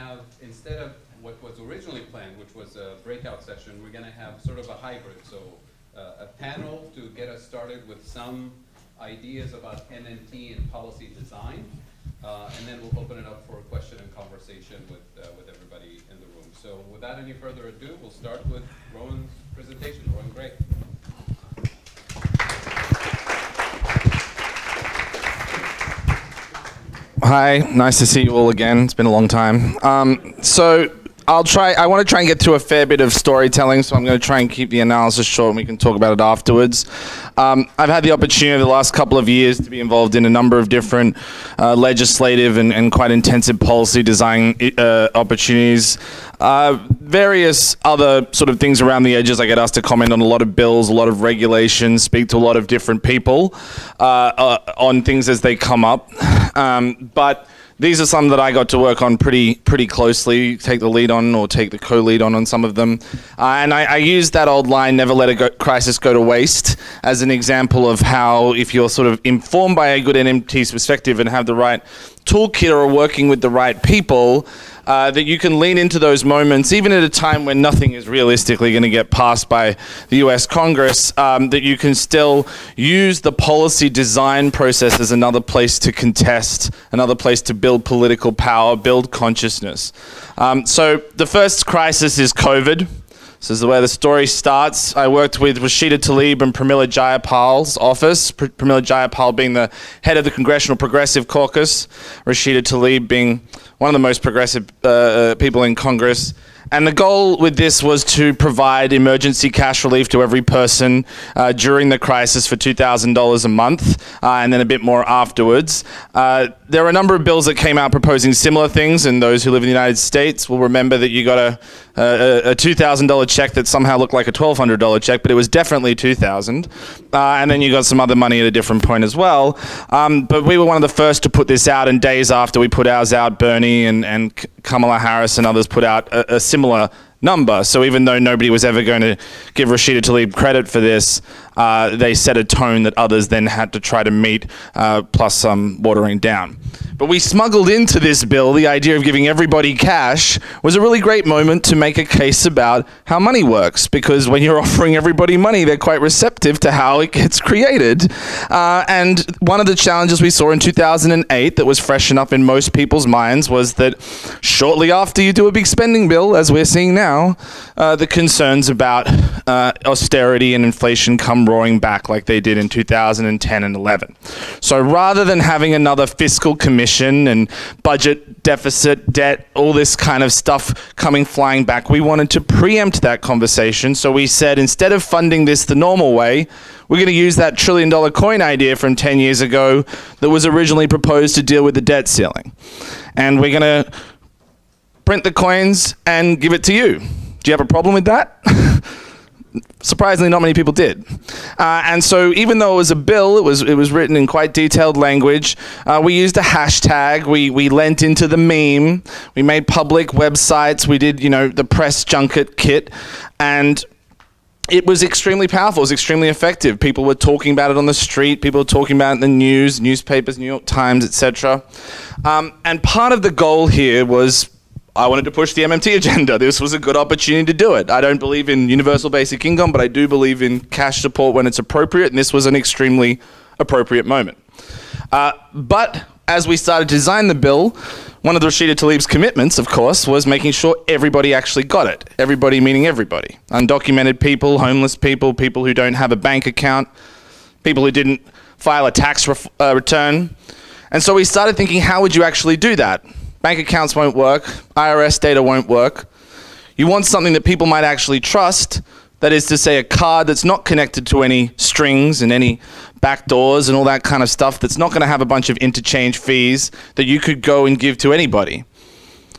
have, instead of what was originally planned, which was a breakout session, we're gonna have sort of a hybrid. So uh, a panel to get us started with some ideas about MMT and policy design. Uh, and then we'll open it up for a question and conversation with, uh, with everybody in the room. So without any further ado, we'll start with Rohan's presentation. Rohan Grey. Hi, nice to see you all again. It's been a long time. Um, so I'll try. I want to try and get to a fair bit of storytelling, so I'm going to try and keep the analysis short, and we can talk about it afterwards. Um, I've had the opportunity over the last couple of years to be involved in a number of different uh, legislative and, and, quite intensive policy design uh, opportunities. Uh, various other sort of things around the edges. I get asked to comment on a lot of bills, a lot of regulations, speak to a lot of different people uh, uh, on things as they come up. Um, but these are some that I got to work on pretty pretty closely, take the lead on or take the co-lead on on some of them. Uh, and I, I use that old line, never let a go crisis go to waste, as an example of how if you're sort of informed by a good MMT's perspective and have the right toolkit or working with the right people, uh, that you can lean into those moments, even at a time when nothing is realistically going to get passed by the US Congress, um, that you can still use the policy design process as another place to contest, another place to build political power, build consciousness. Um, so the first crisis is COVID. This is way the story starts. I worked with Rashida Tlaib and Pramila Jayapal's office. Pr Pramila Jayapal being the head of the Congressional Progressive Caucus, Rashida Tlaib being one of the most progressive uh, uh people in Congress. And the goal with this was to provide emergency cash relief to every person uh, during the crisis for $2,000 a month uh, and then a bit more afterwards. Uh, there are a number of bills that came out proposing similar things, and those who live in the United States will remember that you got a, a, a $2,000 check that somehow looked like a $1,200 check, but it was definitely 2000 uh, And then you got some other money at a different point as well. Um, but we were one of the first to put this out, and days after we put ours out, Bernie and, and Kamala Harris and others put out a, a similar number. So even though nobody was ever going to give Rashida Tlaib credit for this, uh, they set a tone that others then had to try to meet, uh, plus some watering down. But we smuggled into this bill the idea of giving everybody cash was a really great moment to make a case about how money works. Because when you're offering everybody money, they're quite receptive to how it gets created. Uh, and one of the challenges we saw in 2008 that was fresh enough in most people's minds was that shortly after you do a big spending bill, as we're seeing now, uh, the concerns about uh, austerity and inflation come roaring back like they did in 2010 and 11. So rather than having another fiscal commission, and budget deficit, debt, all this kind of stuff coming flying back. We wanted to preempt that conversation. So we said instead of funding this the normal way, we're going to use that trillion dollar coin idea from 10 years ago that was originally proposed to deal with the debt ceiling. And we're going to print the coins and give it to you. Do you have a problem with that? surprisingly not many people did uh, and so even though it was a bill it was it was written in quite detailed language uh, we used a hashtag we we lent into the meme we made public websites we did you know the press junket kit and it was extremely powerful. It was extremely effective. People were talking about it on the street. People were talking about it in the news, newspapers, New York Times, etc. Um, and part of the goal here was I wanted to push the MMT agenda. This was a good opportunity to do it. I don't believe in universal basic income, but I do believe in cash support when it's appropriate, and this was an extremely appropriate moment. Uh, but as we started to design the bill, one of the Rashida Tlaib's commitments, of course, was making sure everybody actually got it. Everybody meaning everybody. Undocumented people, homeless people, people who don't have a bank account, people who didn't file a tax uh, return. And so we started thinking, how would you actually do that? Bank accounts won't work. IRS data won't work. You want something that people might actually trust. That is to say, a card that's not connected to any strings and any backdoors and all that kind of stuff, that's not going to have a bunch of interchange fees that you could go and give to anybody.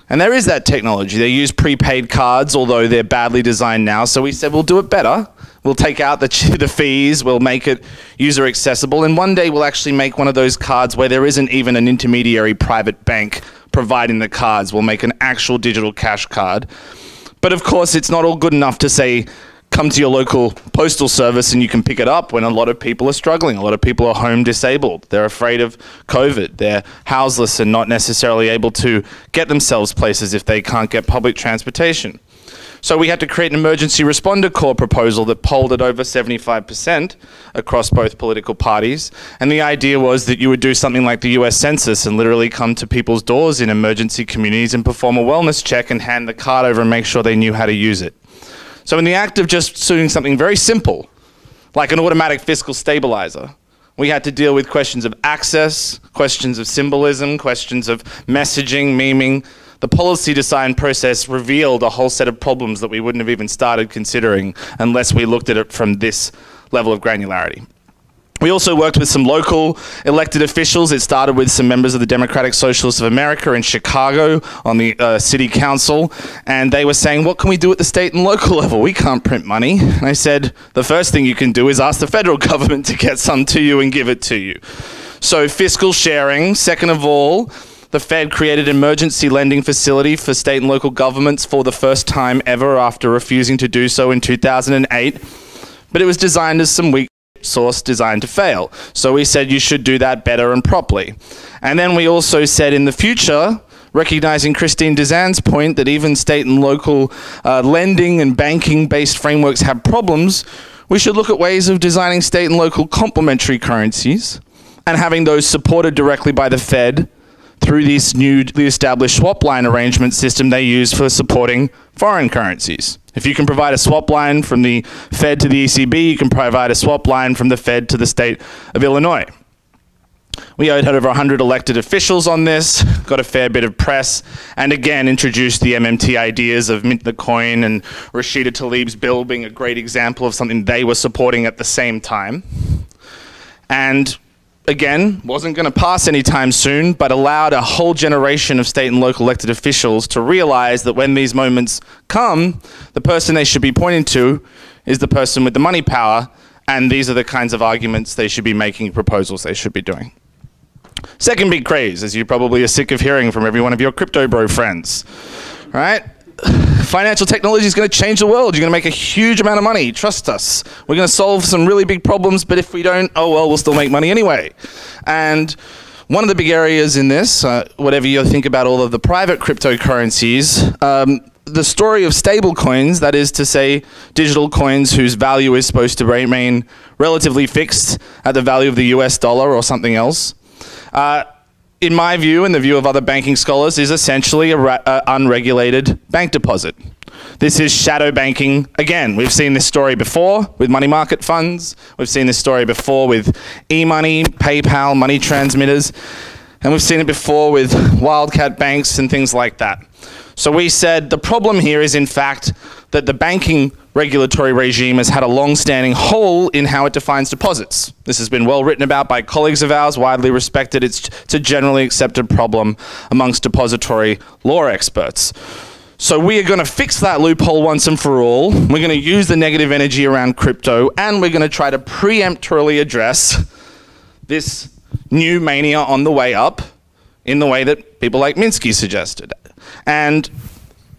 And there is that technology. They use prepaid cards, although they're badly designed now. So we said we'll do it better. We'll take out the, the fees, we'll make it user accessible, and one day we'll actually make one of those cards where there isn't even an intermediary private bank providing the cards. We'll make an actual digital cash card. But of course, it's not all good enough to say come to your local postal service and you can pick it up when a lot of people are struggling. A lot of people are home disabled. They're afraid of COVID. They're houseless and not necessarily able to get themselves places if they can't get public transportation. So we had to create an emergency responder corps proposal that polled at over 75% across both political parties. And the idea was that you would do something like the US Census and literally come to people's doors in emergency communities and perform a wellness check and hand the card over and make sure they knew how to use it. So in the act of just doing something very simple, like an automatic fiscal stabilizer, we had to deal with questions of access, questions of symbolism, questions of messaging, memeing, the policy design process revealed a whole set of problems that we wouldn't have even started considering unless we looked at it from this level of granularity. We also worked with some local elected officials. It started with some members of the Democratic Socialists of America in Chicago on the uh, city council, and they were saying, What can we do at the state and local level? We can't print money. And I said, The first thing you can do is ask the federal government to get some to you and give it to you. So, fiscal sharing, second of all, the Fed created an emergency lending facility for state and local governments for the first time ever after refusing to do so in 2008. But it was designed as some weak source designed to fail. So we said you should do that better and properly. And then we also said in the future, recognizing Christine Desan's point that even state and local uh, lending and banking based frameworks have problems, we should look at ways of designing state and local complementary currencies and having those supported directly by the Fed through this newly established swap line arrangement system they use for supporting foreign currencies. If you can provide a swap line from the Fed to the ECB, you can provide a swap line from the Fed to the state of Illinois. We had over 100 elected officials on this, got a fair bit of press, and again introduced the MMT ideas of Mint the Coin and Rashida Tlaib's bill being a great example of something they were supporting at the same time. And again, wasn't going to pass anytime soon, but allowed a whole generation of state and local elected officials to realize that when these moments come, the person they should be pointing to is the person with the money power, and these are the kinds of arguments they should be making, proposals they should be doing. Second big craze, as you probably are sick of hearing from every one of your crypto bro friends, right? Financial technology is going to change the world. You're going to make a huge amount of money. Trust us. We're going to solve some really big problems, but if we don't, oh well, we'll still make money anyway. And one of the big areas in this, uh, whatever you think about all of the private cryptocurrencies, um, the story of stablecoins, that is to say, digital coins whose value is supposed to remain relatively fixed at the value of the US dollar or something else. Uh, in my view and the view of other banking scholars, is essentially an uh, unregulated bank deposit. This is shadow banking. Again, we've seen this story before with money market funds. We've seen this story before with e-money, PayPal, money transmitters. And we've seen it before with wildcat banks and things like that. So we said the problem here is, in fact, that the banking regulatory regime has had a long-standing hole in how it defines deposits. This has been well written about by colleagues of ours, widely respected. It's, it's a generally accepted problem amongst depository law experts. So we are going to fix that loophole once and for all. We're going to use the negative energy around crypto, and we're going to try to preemptorily address this new mania on the way up in the way that people like Minsky suggested. And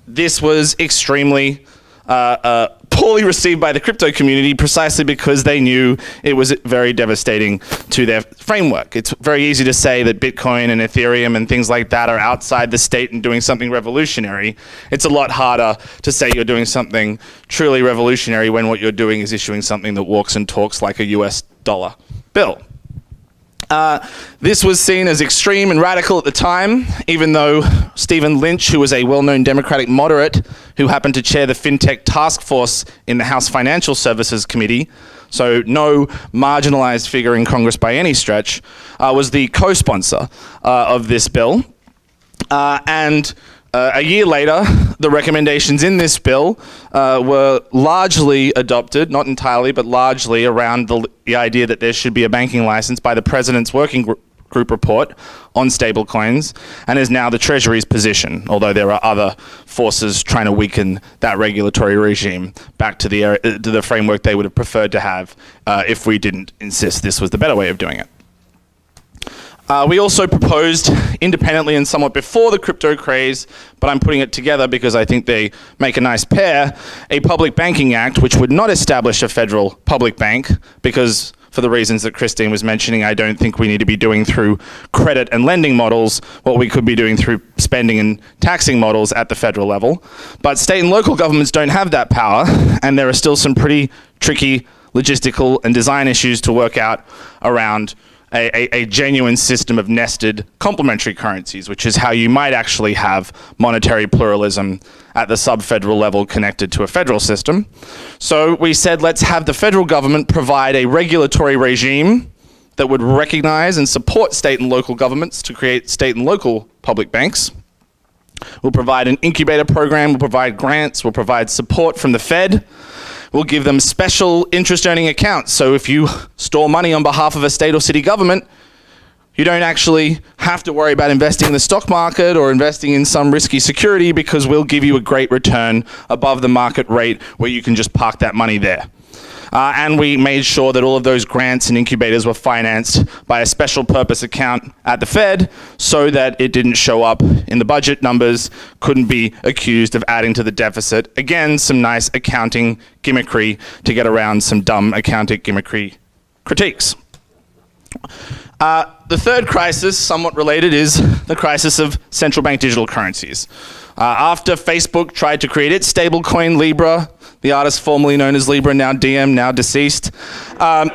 this was extremely Uh, uh, poorly received by the crypto community precisely because they knew it was very devastating to their framework. It's very easy to say that Bitcoin and Ethereum and things like that are outside the state and doing something revolutionary. It's a lot harder to say you're doing something truly revolutionary when what you're doing is issuing something that walks and talks like a US dollar bill. Uh, this was seen as extreme and radical at the time, even though Stephen Lynch, who was a well known Democratic moderate who happened to chair the FinTech task force in the House Financial Services Committee, so no marginalized figure in Congress by any stretch, uh, was the co sponsor uh, of this bill. Uh, and uh, a year later, the recommendations in this bill uh, were largely adopted, not entirely, but largely around the, the, idea that there should be a banking license by the President's Working gr Group report on stablecoins, and is now the Treasury's position, although there are other forces trying to weaken that regulatory regime back to the, to the framework they would have preferred to have uh, if we didn't insist this was the better way of doing it. Uh, we also proposed independently and somewhat before the crypto craze, but I'm putting it together because I think they make a nice pair, a public banking act which would not establish a federal public bank because for the reasons that Christine was mentioning, I don't think we need to be doing through credit and lending models what we could be doing through spending and taxing models at the federal level. But state and local governments don't have that power, and there are still some pretty tricky logistical and design issues to work out around a, a, genuine system of nested complementary currencies, which is how you might actually have monetary pluralism at the sub-federal level connected to a federal system. So we said let's have the federal government provide a regulatory regime that would recognize and support state and local governments to create state and local public banks. We'll provide an incubator program, we'll provide grants, we'll provide support from the Fed, We'll give them special interest earning accounts. So if you store money on behalf of a state or city government, you don't actually have to worry about investing in the stock market or investing in some risky security because we'll give you a great return above the market rate where you can just park that money there. Uh, and we made sure that all of those grants and incubators were financed by a special purpose account at the Fed so that it didn't show up in the budget numbers, couldn't be accused of adding to the deficit. Again, some nice accounting gimmickry to get around some dumb accounting gimmickry critiques. Uh, the third crisis, somewhat related, is the crisis of central bank digital currencies. Uh, after Facebook tried to create its stablecoin Libra, the artist formerly known as Libra, now Diem, now deceased. Um,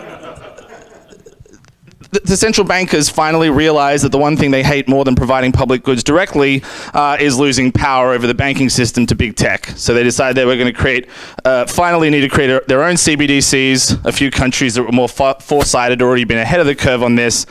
the, central bankers finally realized that the one thing they hate more than providing public goods directly uh, is losing power over the banking system to big tech. So they decided they were going to create, uh, finally need to create a, their own CBDCs. A few countries that were more foresighted had already been ahead of the curve on this.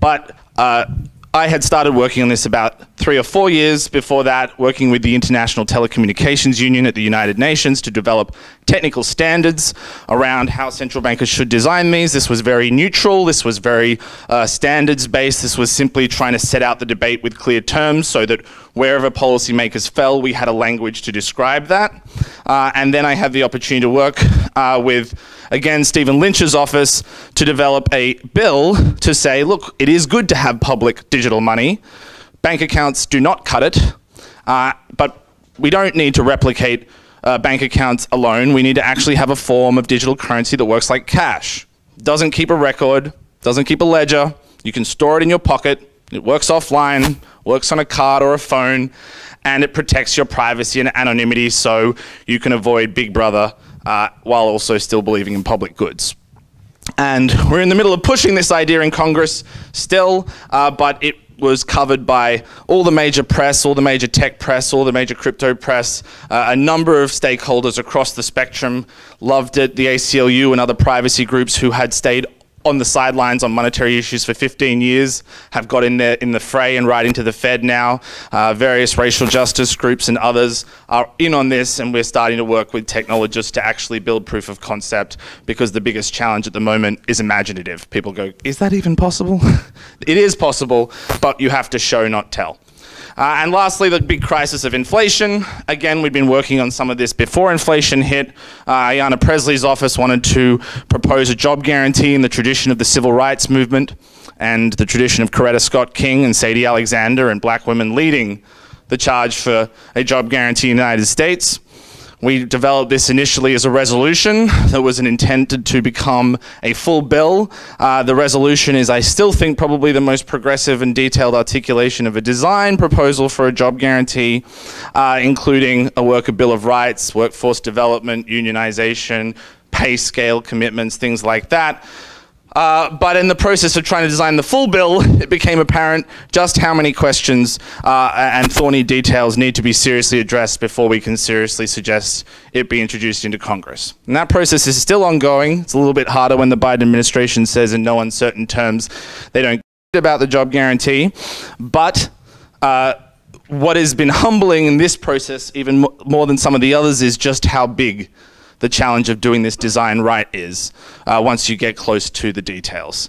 But uh, I had started working on this about three or four years before that, working with the International Telecommunications Union at the United Nations to develop technical standards around how central bankers should design these. This was very neutral, this was very uh, standards based, this was simply trying to set out the debate with clear terms so that wherever policymakers fell, we had a language to describe that. Uh, and then I had the opportunity to work uh, with again, Stephen Lynch's office to develop a bill to say, look, it is good to have public digital money. Bank accounts do not cut it, uh, but we don't need to replicate uh, bank accounts alone. We need to actually have a form of digital currency that works like cash. Doesn't keep a record, doesn't keep a ledger. You can store it in your pocket. It works offline, works on a card or a phone, and it protects your privacy and anonymity so you can avoid Big Brother uh, while also still believing in public goods. And we're in the middle of pushing this idea in Congress still, uh, but it was covered by all the major press, all the major tech press, all the major crypto press. Uh, a number of stakeholders across the spectrum loved it. The ACLU and other privacy groups who had stayed on the sidelines on monetary issues for 15 years have got in there in the fray and right into the Fed now. Uh, various racial justice groups and others are in on this, and we're starting to work with technologists to actually build proof of concept because the biggest challenge at the moment is imaginative. People go, is that even possible? it is possible, but you have to show, not tell. Uh, and lastly, the big crisis of inflation. Again, we've been working on some of this before inflation hit. Uh, Ayanna Pressley's office wanted to propose a job guarantee in the tradition of the civil rights movement and the tradition of Coretta Scott King and Sadie Alexander and black women leading the charge for a job guarantee in the United States. We developed this initially as a resolution that was intended to become a full bill. Uh, the resolution is, I still think, probably the most progressive and detailed articulation of a design proposal for a job guarantee, uh, including a worker bill of rights, workforce development, unionization, pay scale commitments, things like that. Uh, but in the process of trying to design the full bill, it became apparent just how many questions uh, and thorny details need to be seriously addressed before we can seriously suggest it be introduced into Congress. And that process is still ongoing. It's a little bit harder when the Biden administration says in no uncertain terms they don't about the job guarantee. But uh, what has been humbling in this process, even more than some of the others, is just how big the challenge of doing this design right is uh, once you get close to the details.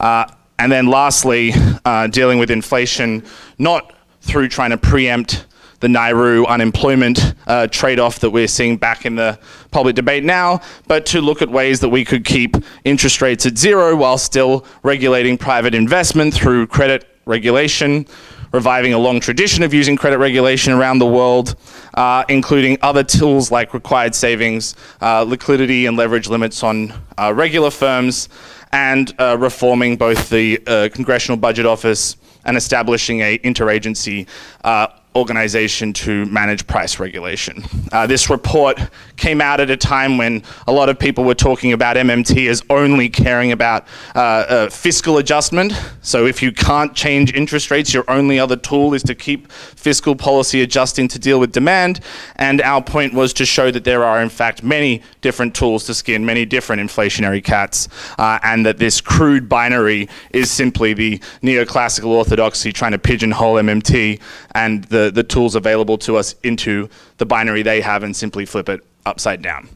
Uh, and then lastly, uh, dealing with inflation, not through trying to preempt the NAIRU unemployment uh, trade off that we're seeing back in the public debate now, but to look at ways that we could keep interest rates at zero while still regulating private investment through credit regulation, reviving a long tradition of using credit regulation around the world, uh, including other tools like required savings, uh, liquidity and leverage limits on uh, regular firms, and uh, reforming both the uh, Congressional Budget Office and establishing a interagency uh, organization to manage price regulation. Uh, this report came out at a time when a lot of people were talking about MMT as only caring about uh, uh, fiscal adjustment. So if you can't change interest rates, your only other tool is to keep fiscal policy adjusting to deal with demand. And our point was to show that there are, in fact, many different tools to skin many different inflationary cats, uh, and that this crude binary is simply the neoclassical orthodoxy trying to pigeonhole MMT and the the, tools available to us into the binary they have and simply flip it upside down.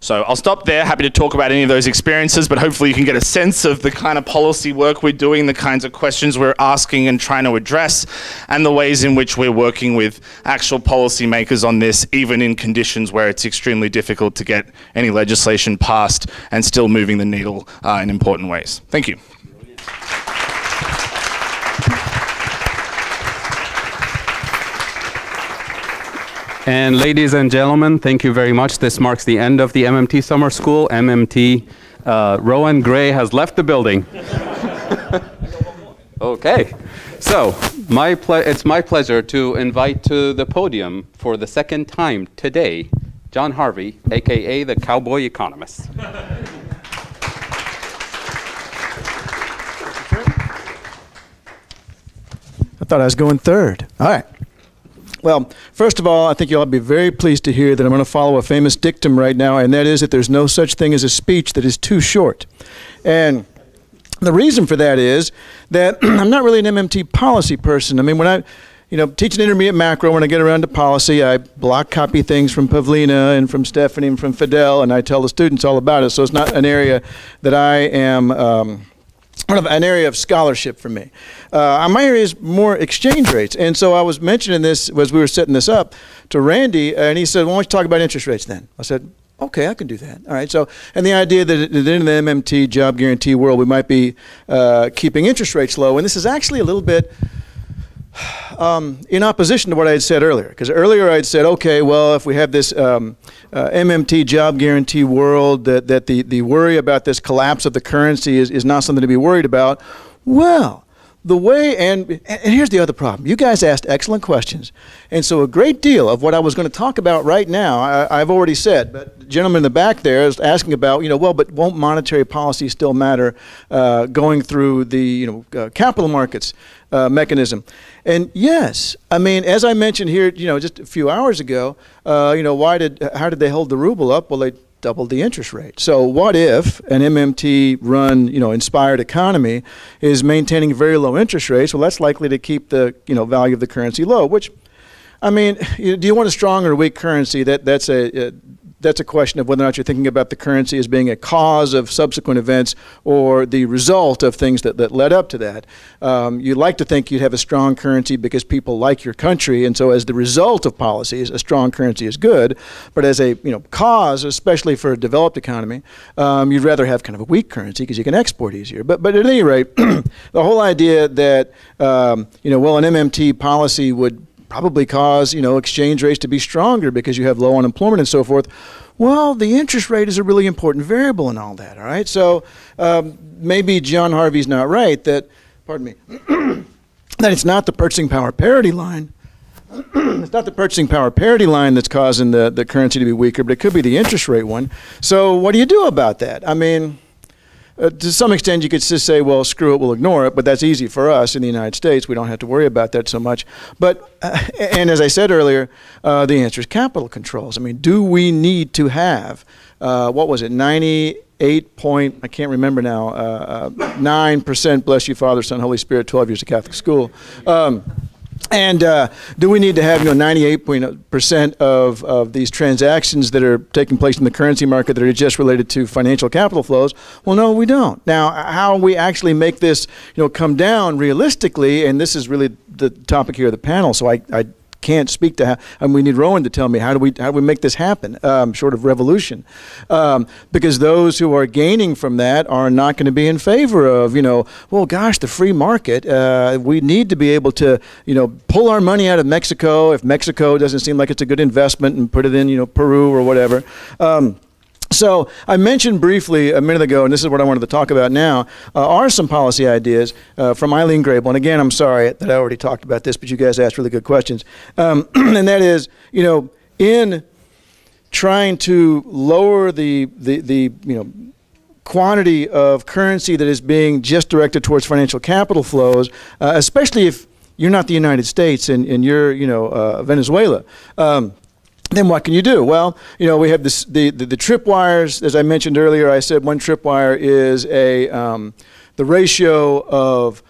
So I'll stop there. Happy to talk about any of those experiences, but hopefully you can get a sense of the kind of policy work we're doing, the kinds of questions we're asking and trying to address, and the ways in which we're working with actual policymakers on this, even in conditions where it's extremely difficult to get any legislation passed and still moving the needle uh, in important ways. Thank you. And ladies and gentlemen, thank you very much. This marks the end of the MMT Summer School. MMT uh, Rohan Grey has left the building. okay, so my it's my pleasure to invite to the podium for the second time today, John Harvey, AKA the Cowboy Economist. I thought I was going third. All right. Well, first of all, I think you'll be very pleased to hear that I'm going to follow a famous dictum right now, and that is that there's no such thing as a speech that is too short. And the reason for that is that I'm not really an MMT policy person. I mean, when I you know, teach an intermediate macro. When I get around to policy, I block copy things from Pavlina and from Stephanie and from Fadhel, and I tell the students all about it. So it's not an area that I am um, an area of scholarship for me. Uh, my area is more exchange rates. And so I was mentioning this as we were setting this up to Randy, and he said, well, Why don't you talk about interest rates then? I said, Okay, I can do that. All right. So, and the idea that in the MMT job guarantee world, we might be uh, keeping interest rates low. And this is actually a little bit um, in opposition to what I had said earlier. Because earlier I had said, okay, well, if we have this um, uh, MMT job guarantee world, that, that the, the worry about this collapse of the currency is, is not something to be worried about. Well, the way, and, and here's the other problem. You guys asked excellent questions. And so a great deal of what I was going to talk about right now, I, have already said. But the gentleman in the back there is asking about, you know, well, but won't monetary policy still matter uh, going through the, you know, uh, capital markets uh, mechanism? And yes, I mean, as I mentioned here, you know, just a few hours ago, uh, you know, why did, how did they hold the ruble up? Well, they doubled the interest rate. So what if an MMT run, you know, inspired economy is maintaining very low interest rates? Well, that's likely to keep the, you know, value of the currency low, which I mean, do you want a strong or a weak currency? That that's a, a that's a question of whether or not you're thinking about the currency as being a cause of subsequent events or the result of things that, that led up to that. Um, you'd like to think you'd have a strong currency because people like your country, and so as the result of policies, a strong currency is good. But as a you know cause, especially for a developed economy, um, you'd rather have kind of a weak currency because you can export easier. But but at any rate, the whole idea that um, you know well an MMT policy would probably cause you know exchange rates to be stronger because you have low unemployment and so forth. Well, the interest rate is a really important variable in all that. All right, so um, maybe John Harvey's not right that, pardon me, that it's not the purchasing power parity line. it's not the purchasing power parity line that's causing the, the currency to be weaker, but it could be the interest rate one. So what do you do about that? I mean, uh, to some extent, you could just say, well, screw it, we'll ignore it, but that's easy for us in the United States. We don't have to worry about that so much. But, uh, and as I said earlier, uh, the answer is capital controls. I mean, do we need to have, uh, what was it, 98 point, I can't remember now, 9%, uh, bless you, Father, Son, Holy Spirit, 12 years of Catholic school. Um, and uh, do we need to have you know 98% of, of these transactions that are taking place in the currency market that are just related to financial capital flows? Well, no, we don't. Now, how we actually make this you know come down realistically, and this is really the topic here of the panel. So I, I can't speak to how, and we need Rohan to tell me how do we how do we make this happen, um, short of revolution, um, because those who are gaining from that are not going to be in favor of you know, well, gosh, the free market. Uh, we need to be able to you know pull our money out of Mexico if Mexico doesn't seem like it's a good investment and put it in you know Peru or whatever. Um, so I mentioned briefly a minute ago, and this is what I wanted to talk about now, uh, are some policy ideas uh, from Ilene Grabel. And again, I'm sorry that I already talked about this, but you guys asked really good questions. Um, and that is, you know, in trying to lower the, the, the you know, quantity of currency that is being just directed towards financial capital flows, uh, especially if you're not the United States and, and you're, you know, uh, Venezuela. Um, then what can you do? Well, you know, we have this, the, the, the tripwires. As I mentioned earlier, I said one tripwire is a, um, the ratio of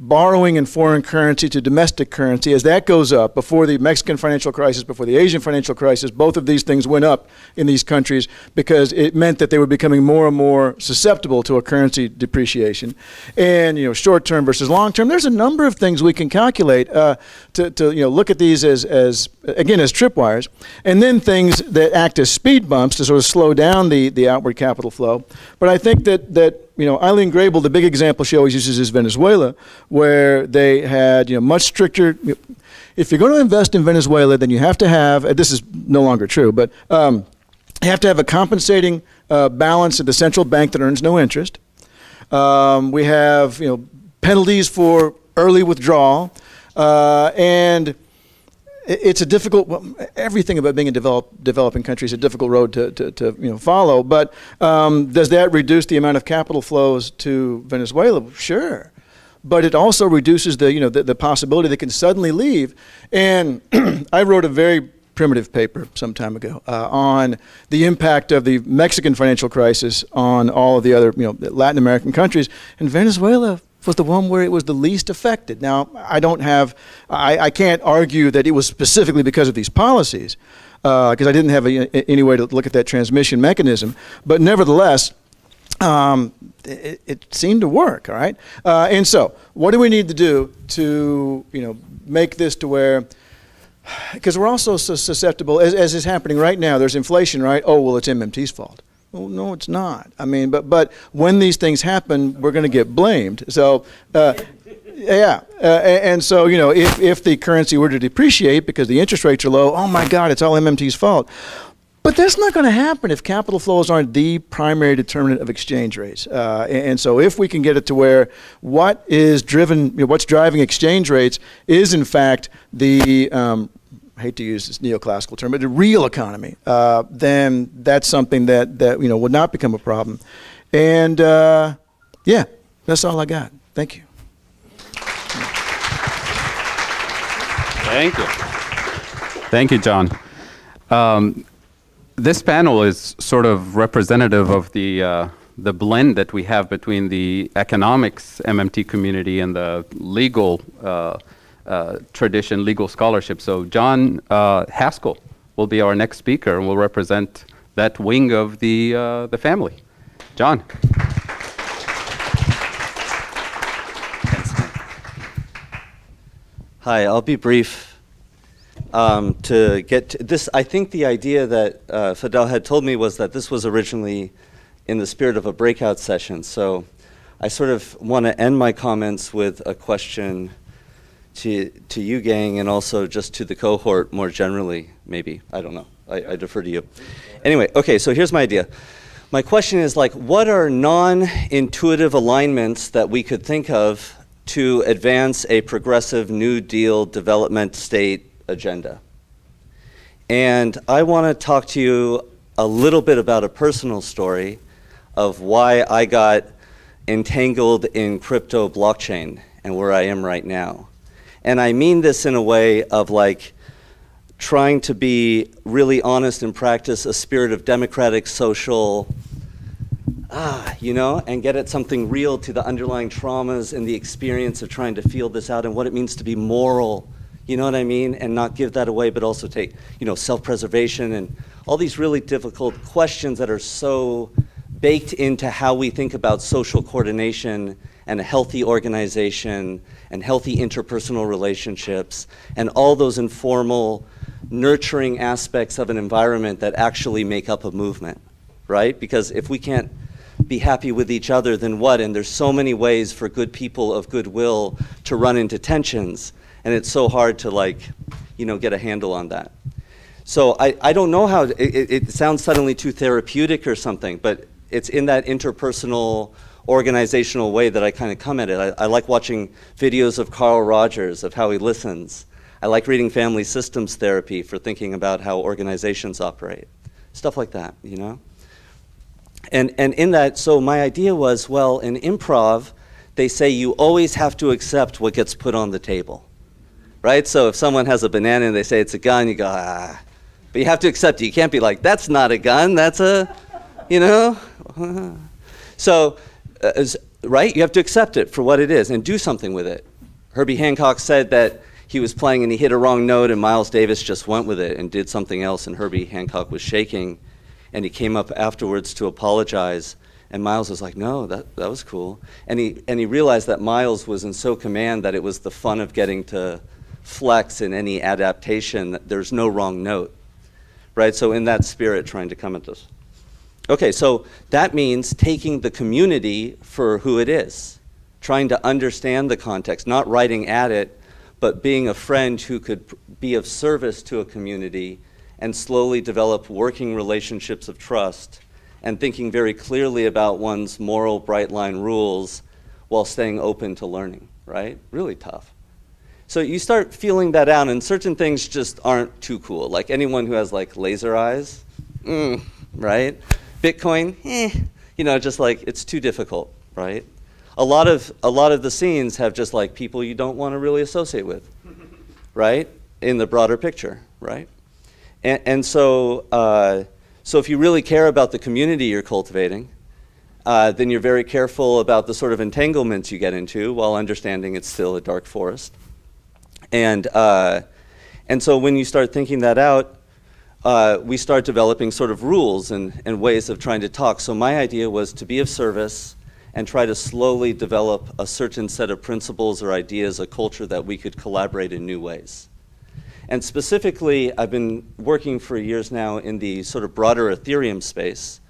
borrowing in foreign currency to domestic currency, as that goes up, before the Mexican financial crisis, before the Asian financial crisis, both of these things went up in these countries because it meant that they were becoming more and more susceptible to a currency depreciation. And, you know, short term versus long term, there's a number of things we can calculate uh, to, to, you know, look at these as, as, again, as tripwires. And then things that act as speed bumps to sort of slow down the, the outward capital flow. But I think that, that you know, Ilene Grabel, the big example she always uses is Venezuela, where they had, you know, much stricter. If you're going to invest in Venezuela, then you have to have, this is no longer true, but um, you have to have a compensating uh, balance at the central bank that earns no interest. Um, we have, you know, penalties for early withdrawal. Uh, and it's a difficult everything about being a develop, developing country is a difficult road to, to, to you know follow but um, does that reduce the amount of capital flows to venezuela? Sure. But it also reduces the you know the, the possibility they can suddenly leave. And i wrote a very primitive paper some time ago uh, on the impact of the mexican financial crisis on all of the other you know latin american countries. And venezuela was the one where it was the least affected. Now, I don't have, I, I can't argue that it was specifically because of these policies, because uh, I didn't have a, any way to look at that transmission mechanism. But nevertheless, um, it, it, seemed to work, all right? Uh, and so, what do we need to do to, you know, make this to where, because we're also so susceptible, as, as is happening right now, there's inflation, right? Oh, well, it's MMT's fault. Well, no, it's not. I mean, but but when these things happen, we're going to get blamed. So, uh, yeah, uh, and so you know, if if the currency were to depreciate because the interest rates are low, oh my God, it's all MMT's fault. But that's not going to happen if capital flows aren't the primary determinant of exchange rates. Uh, and, and, so, if we can get it to where what is driven, you know, what's driving exchange rates is in fact the um, I hate to use this neoclassical term, but a real economy, uh, then that's something that, that you know would not become a problem. And uh, yeah, that's all I got. Thank you. Thank you. Thank you, John. Um, this panel is sort of representative of the uh, the blend that we have between the economics MMT community and the legal uh, tradition, legal scholarship. So John uh, Haskell will be our next speaker and will represent that wing of the, uh, the family. John. Hi, I'll be brief. Um, to get to this, I think the idea that uh, Fadhel had told me was that this was originally in the spirit of a breakout session. So I sort of want to end my comments with a question to, to you, gang, and also just to the cohort more generally, maybe. I don't know. I, I defer to you. Anyway, okay, so here's my idea. My question is like, what are non intuitive alignments that we could think of to advance a progressive New Deal development state agenda? And I want to talk to you a little bit about a personal story of why I got entangled in crypto blockchain and where I am right now. And I mean this in a way of like trying to be really honest and practice a spirit of democratic social, ah, you know, and get at something real to the underlying traumas and the experience of trying to feel this out and what it means to be moral. You know what I mean? And not give that away, but also take, you know, self preservation and all these really difficult questions that are so baked into how we think about social coordination and a healthy organization and healthy interpersonal relationships and all those informal, nurturing aspects of an environment that actually make up a movement, right? Because if we can't be happy with each other, then what? And there's so many ways for good people of goodwill to run into tensions, and it's so hard to like, you know, get a handle on that. So I, I don't know how, it, it, it sounds suddenly too therapeutic or something, but it's in that interpersonal, organizational way that I kind of come at it. I, I like watching videos of Carl Rogers, of how he listens. I like reading family systems therapy for thinking about how organizations operate. Stuff like that, you know? And, and in that, so my idea was, well, in improv, they say you always have to accept what gets put on the table, right? So if someone has a banana and they say it's a gun, you go, ah. But you have to accept it. You can't be like, that's not a gun, that's a, you know? so, uh, right? You have to accept it for what it is and do something with it. Herbie Hancock said that he was playing and he hit a wrong note and Miles Davis just went with it and did something else and Herbie Hancock was shaking and he came up afterwards to apologize and Miles was like, "No, that that was cool." And he and he realized that Miles was in so command that it was the fun of getting to flex in any adaptation. There's no wrong note, right? So in that spirit, trying to come at this. Okay, so that means taking the community for who it is, trying to understand the context, not writing at it, but being a friend who could be of service to a community and slowly develop working relationships of trust and thinking very clearly about one's moral bright line rules while staying open to learning, right? Really tough. So you start feeling that out, and certain things just aren't too cool. Like anyone who has like laser eyes, mm, right? Bitcoin, eh, you know, just like it's too difficult, right? A lot of a lot of the scenes have just like people you don't want to really associate with, right? In the broader picture, right? And, and so, uh, so if you really care about the community you're cultivating, uh, then you're very careful about the sort of entanglements you get into while understanding it's still a dark forest. And, uh, and so when you start thinking that out, uh, we start developing sort of rules and, and ways of trying to talk. So my idea was to be of service and try to slowly develop a certain set of principles or ideas, a culture that we could collaborate in new ways. And specifically, I've been working for years now in the sort of broader Ethereum space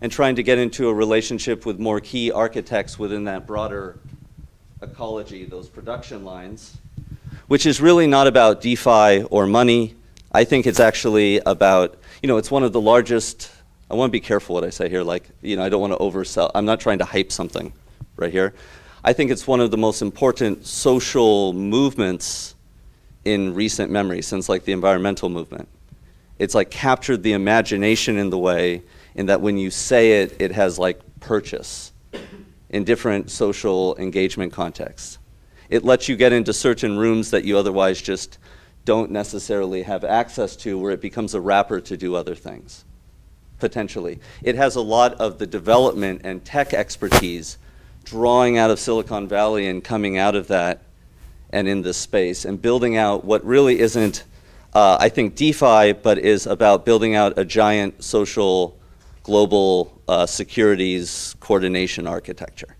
and trying to get into a relationship with more key architects within that broader ecology, those production lines, which is really not about DeFi or money. I think it's actually about, you know, it's one of the largest, I want to be careful what I say here, like, you know, I don't want to oversell, I'm not trying to hype something right here. I think it's one of the most important social movements in recent memory since like the environmental movement. It's like captured the imagination in the way in that when you say it, it has like purchase in different social engagement contexts. It lets you get into certain rooms that you otherwise just don't necessarily have access to where it becomes a wrapper to do other things, potentially. It has a lot of the development and tech expertise drawing out of Silicon Valley and coming out of that and in this space and building out what really isn't, uh, I think, DeFi, but is about building out a giant social global uh, securities coordination architecture,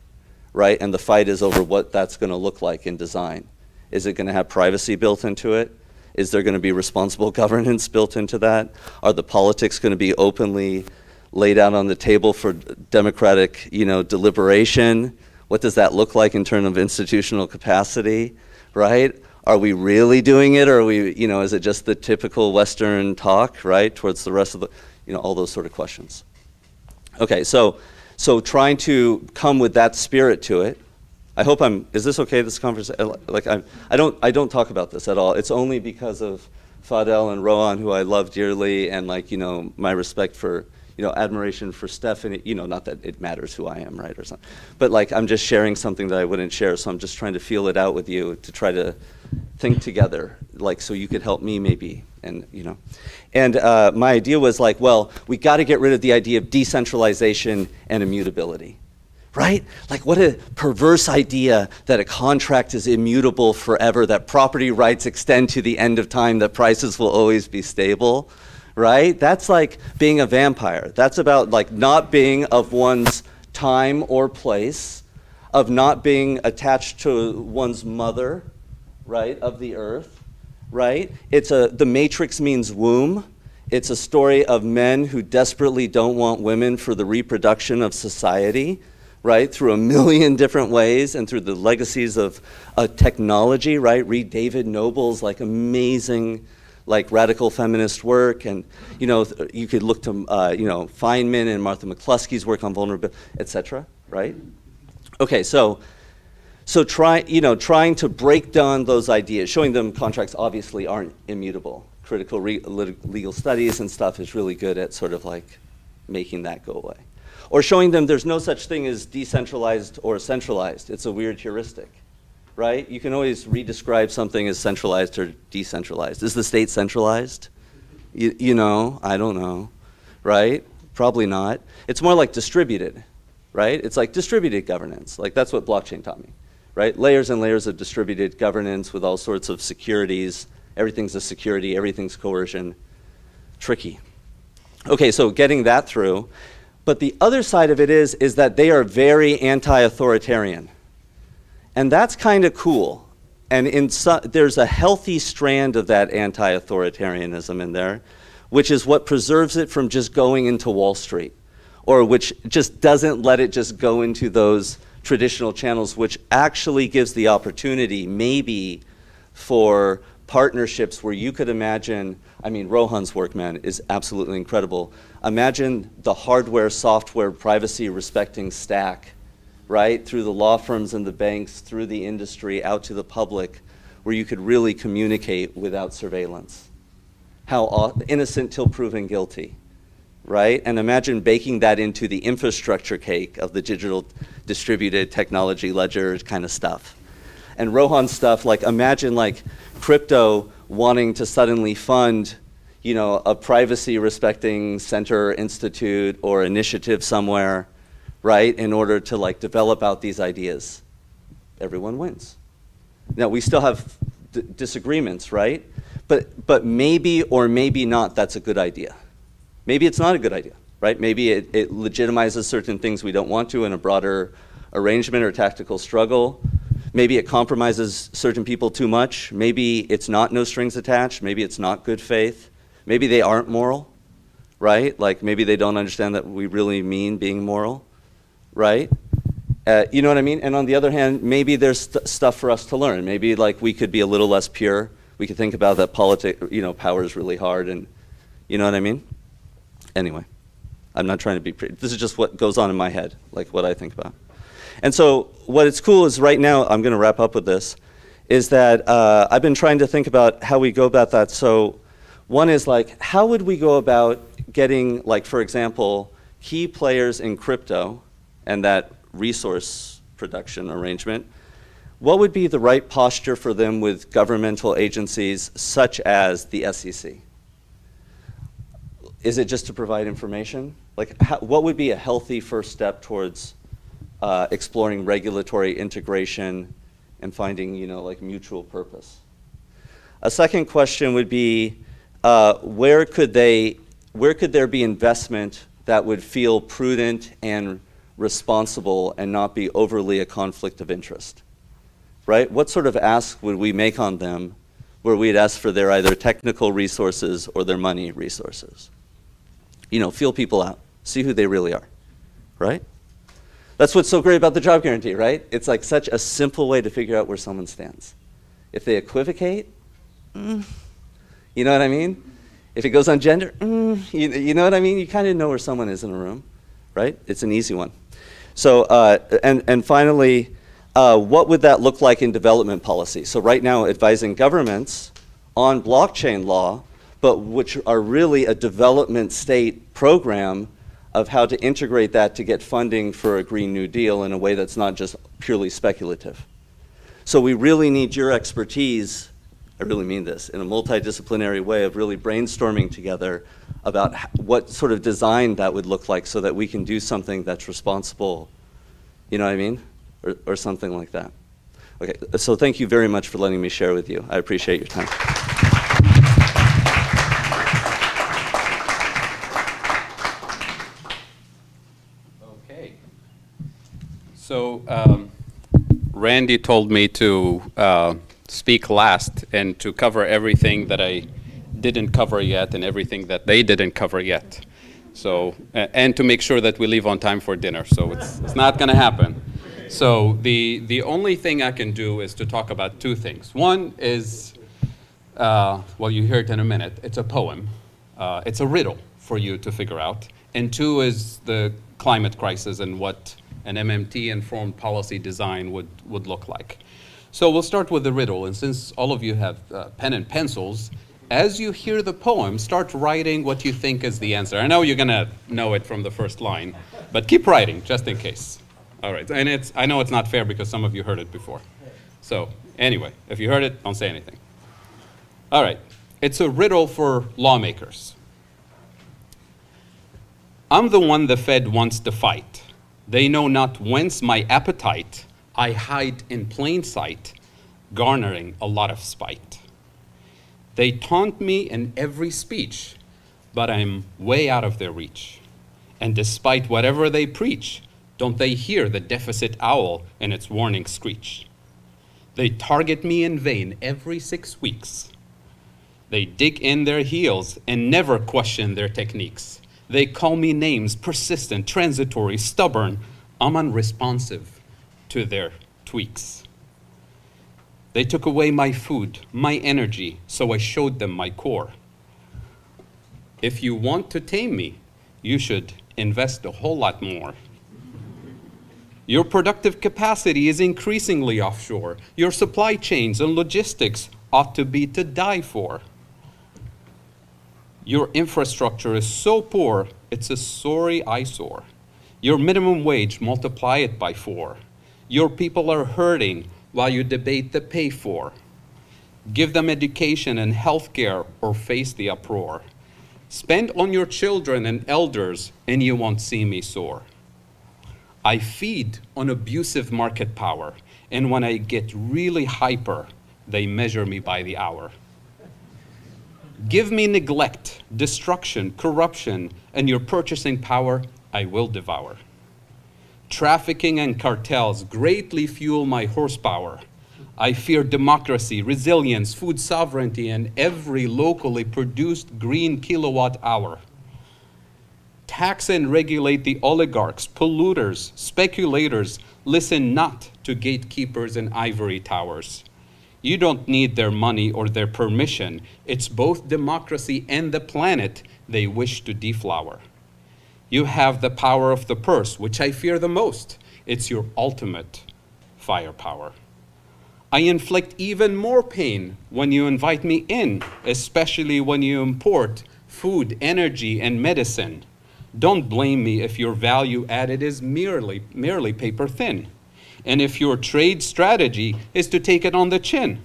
right? And the fight is over what that's going to look like in design. Is it going to have privacy built into it? Is there going to be responsible governance built into that? Are the politics going to be openly laid out on the table for democratic, you know, deliberation? What does that look like in terms of institutional capacity? right? Are we really doing it, or are we, you know, is it just the typical Western talk, right, towards the rest of the, you know, all those sort of questions. Okay, so, so trying to come with that spirit to it. I hope I'm. Is this okay? This conversation, like I'm. I don't. I don't talk about this at all. It's only because of Fadhel and Rohan, who I love dearly, and like you know, my respect for you know, admiration for Stephanie, you know, not that it matters who I am, right, or something. But like, I'm just sharing something that I wouldn't share, so I'm just trying to feel it out with you to try to think together, like, so you could help me maybe, and, you know. And uh, my idea was like, well, we got to get rid of the idea of decentralization and immutability. Right? Like, what a perverse idea that a contract is immutable forever, that property rights extend to the end of time, that prices will always be stable right? That's like being a vampire. That's about like not being of one's time or place, of not being attached to one's mother, right, of the earth, right? It's a, the matrix means womb. It's a story of men who desperately don't want women for the reproduction of society, right? Through a million different ways and through the legacies of uh, technology, right? Read David Noble's like amazing, like radical feminist work, and you know you could look to uh, you know Fineman and Martha McCluskey's work on vulnerability, etc. Right? Okay, so so try you know trying to break down those ideas, showing them contracts obviously aren't immutable. Critical legal studies and stuff is really good at sort of like making that go away or showing them there's no such thing as decentralized or centralized. It's a weird heuristic, right? You can always redescribe something as centralized or decentralized. Is the state centralized? You, you know, I don't know, right? Probably not. It's more like distributed, right? It's like distributed governance. Like that's what blockchain taught me, right? Layers and layers of distributed governance with all sorts of securities. Everything's a security, everything's coercion. Tricky. Okay, so getting that through. But the other side of it is, is that they are very anti-authoritarian. And that's kind of cool. And there's a healthy strand of that anti-authoritarianism in there, which is what preserves it from just going into Wall Street, or which just doesn't let it just go into those traditional channels, which actually gives the opportunity, maybe, for partnerships where you could imagine, I mean, Rohan's work, man, is absolutely incredible. Imagine the hardware, software, privacy respecting stack, right? Through the law firms and the banks, through the industry, out to the public, where you could really communicate without surveillance. How innocent till proven guilty, right? And imagine baking that into the infrastructure cake of the digital distributed technology ledger kind of stuff. And Rohan's stuff, like imagine like crypto wanting to suddenly fund you know, a privacy respecting center institute or initiative somewhere, right, in order to like develop out these ideas. Everyone wins. Now, we still have disagreements, right? But, but maybe or maybe not that's a good idea. Maybe it's not a good idea, right? Maybe it, it legitimizes certain things we don't want to in a broader arrangement or tactical struggle. Maybe it compromises certain people too much. Maybe it's not no strings attached. Maybe it's not good faith. Maybe they aren't moral, right? Like maybe they don't understand that we really mean being moral, right? Uh, you know what I mean? And on the other hand, maybe there's st stuff for us to learn. Maybe like we could be a little less pure. We could think about that politics, you know, power is really hard, and you know what I mean? Anyway, I'm not trying to be. This is just what goes on in my head, like what I think about. And so, what it's cool is right now, I'm going to wrap up with this, is that uh, I've been trying to think about how we go about that. So, one is like, how would we go about getting, like, for example, key players in crypto and that resource production arrangement? What would be the right posture for them with governmental agencies such as the SEC? Is it just to provide information? Like, how, what would be a healthy first step towards uh, exploring regulatory integration and finding, you know, like mutual purpose. A second question would be, uh, where could they, where could there be investment that would feel prudent and responsible and not be overly a conflict of interest? Right? What sort of ask would we make on them where we'd ask for their either technical resources or their money resources? You know, feel people out, see who they really are, right? That's what's so great about the job guarantee, right? It's like such a simple way to figure out where someone stands. If they equivocate, mm, you know what I mean? If it goes on gender, mm, you, you, know what I mean? You kind of know where someone is in a room, right? It's an easy one. So, uh, and, and finally, uh, what would that look like in development policy? So right now, advising governments on blockchain law, but which are really a development state program of how to integrate that to get funding for a Green New Deal in a way that's not just purely speculative. So we really need your expertise, I really mean this, in a multidisciplinary way of really brainstorming together about what sort of design that would look like so that we can do something that's responsible, you know what I mean? Or, or something like that. Okay, so thank you very much for letting me share with you. I appreciate your time. So um, Randy told me to uh, speak last and to cover everything that I didn't cover yet and everything that they didn't cover yet. So, and to make sure that we leave on time for dinner. So it's, it's not going to happen. So the, the only thing I can do is to talk about two things. One is, uh, well, you hear it in a minute. It's a poem. Uh, it's a riddle for you to figure out. And two is the climate crisis and what an MMT-informed policy design would, would look like. So we'll start with the riddle. And since all of you have uh, pen and pencils, as you hear the poem, start writing what you think is the answer. I know you're going to know it from the first line, but keep writing just in case. All right. And it's, I know it's not fair because some of you heard it before. So anyway, if you heard it, don't say anything. All right. It's a riddle for lawmakers. I'm the one the Fed wants to fight. They know not whence my appetite. I hide in plain sight, garnering a lot of spite. They taunt me in every speech, but I'm way out of their reach. And despite whatever they preach, don't they hear the deficit owl in its warning screech? They target me in vain every six weeks. They dig in their heels and never question their techniques. They call me names persistent, transitory, stubborn. I'm unresponsive to their tweaks. They took away my food, my energy, so I showed them my core. If you want to tame me, you should invest a whole lot more. Your productive capacity is increasingly offshore. Your supply chains and logistics ought to be to die for. Your infrastructure is so poor, it's a sorry eyesore. Your minimum wage, multiply it by four. Your people are hurting while you debate the pay for. Give them education and health care or face the uproar. Spend on your children and elders, and you won't see me sore. I feed on abusive market power, and when I get really hyper, they measure me by the hour. Give me neglect, destruction, corruption, and your purchasing power I will devour. Trafficking and cartels greatly fuel my horsepower. I fear democracy, resilience, food sovereignty, and every locally produced green kilowatt hour. Tax and regulate the oligarchs, polluters, speculators. Listen not to gatekeepers and ivory towers. You don't need their money or their permission. It's both democracy and the planet they wish to deflower. You have the power of the purse, which I fear the most. It's your ultimate firepower. I inflict even more pain when you invite me in, especially when you import food, energy, and medicine. Don't blame me if your value added is merely, merely paper thin. And if your trade strategy is to take it on the chin.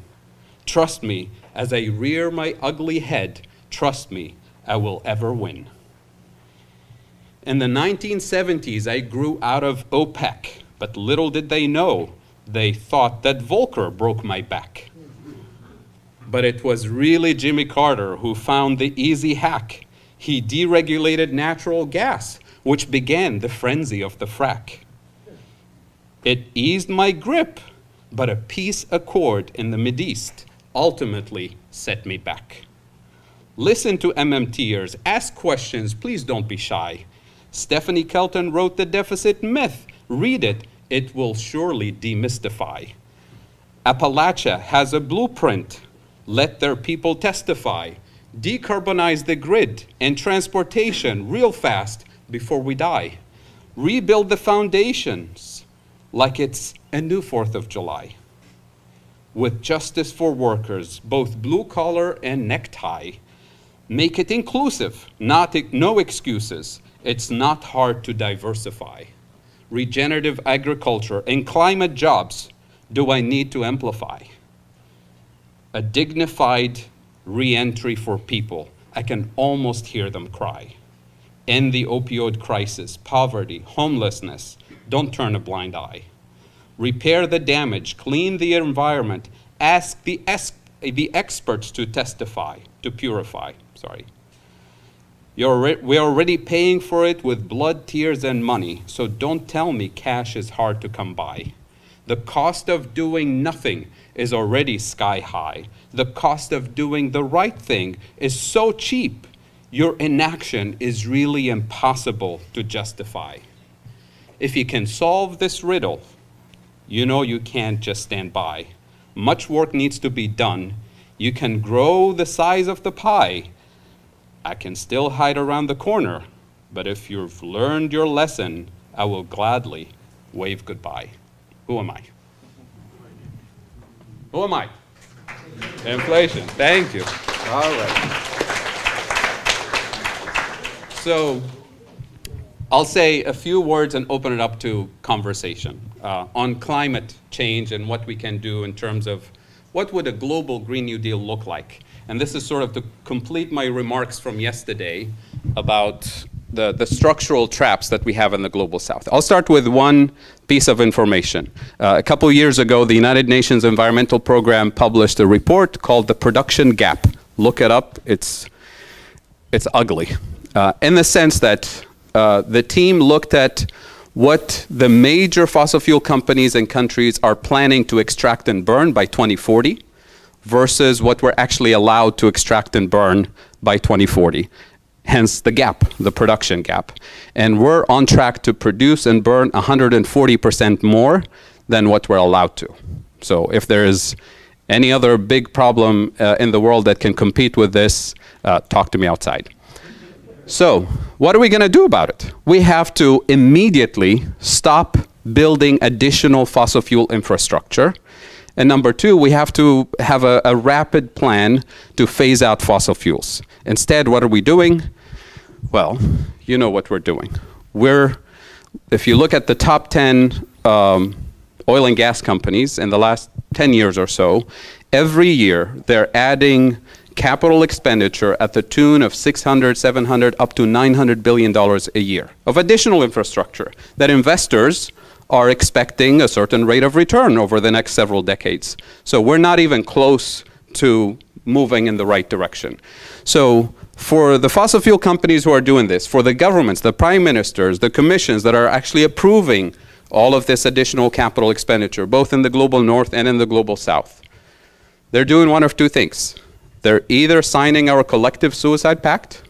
Trust me, as I rear my ugly head, trust me, I will ever win. In the 1970s, I grew out of OPEC, but little did they know, they thought that Volcker broke my back. But it was really Jimmy Carter who found the easy hack. He deregulated natural gas, which began the frenzy of the frack. It eased my grip, but a peace accord in the Mideast ultimately set me back. Listen to MMTers, ask questions, please don't be shy. Stephanie Kelton wrote The Deficit Myth. Read it, it will surely demystify. Appalachia has a blueprint. Let their people testify. Decarbonize the grid and transportation real fast before we die. Rebuild the foundations like it's a new 4th of July. With justice for workers, both blue collar and necktie. Make it inclusive, not no excuses. It's not hard to diversify. Regenerative agriculture and climate jobs do I need to amplify? A dignified reentry for people. I can almost hear them cry. End the opioid crisis, poverty, homelessness. Don't turn a blind eye. Repair the damage, clean the environment, ask the, es- the experts to testify, to purify. Sorry. Alre- we're already paying for it with blood, tears, and money, so don't tell me cash is hard to come by. The cost of doing nothing is already sky high. The cost of doing the right thing is so cheap, your inaction is really impossible to justify. If you can solve this riddle, you know you can't just stand by. Much work needs to be done. You can grow the size of the pie. I can still hide around the corner, but if you've learned your lesson, I will gladly wave goodbye. Who am I? Who am I? Inflation. Thank you. All right. So I'll say a few words and open it up to conversation uh, on climate change and what we can do in terms of what would a global Green New Deal look like. And this is sort of to complete my remarks from yesterday about the, the structural traps that we have in the global south. I'll start with one piece of information. Uh, a couple years ago, the United Nations Environmental Program published a report called The Production Gap. Look it up, it's, it's ugly. Uh, in the sense that uh, the team looked at what the major fossil fuel companies and countries are planning to extract and burn by 2040 versus what we're actually allowed to extract and burn by 2040 hence the gap, the production gap. And we're on track to produce and burn 140% more than what we're allowed to. So if there is any other big problem uh, in the world that can compete with this, uh, talk to me outside. So, what are we going to do about it? We have to immediately stop building additional fossil fuel infrastructure. And number two, we have to have a, a rapid plan to phase out fossil fuels. Instead, what are we doing? Well, you know what we're doing. We're, if you look at the top 10 um, oil and gas companies in the last 10 years or so, every year they're adding capital expenditure at the tune of 600, 700, up to 900 billion dollars a year of additional infrastructure that investors are expecting a certain rate of return over the next several decades. So we're not even close to moving in the right direction. So for the fossil fuel companies who are doing this, for the governments, the prime ministers, the commissions that are actually approving all of this additional capital expenditure, both in the global north and in the global south, they're doing one of two things. They're either signing our collective suicide pact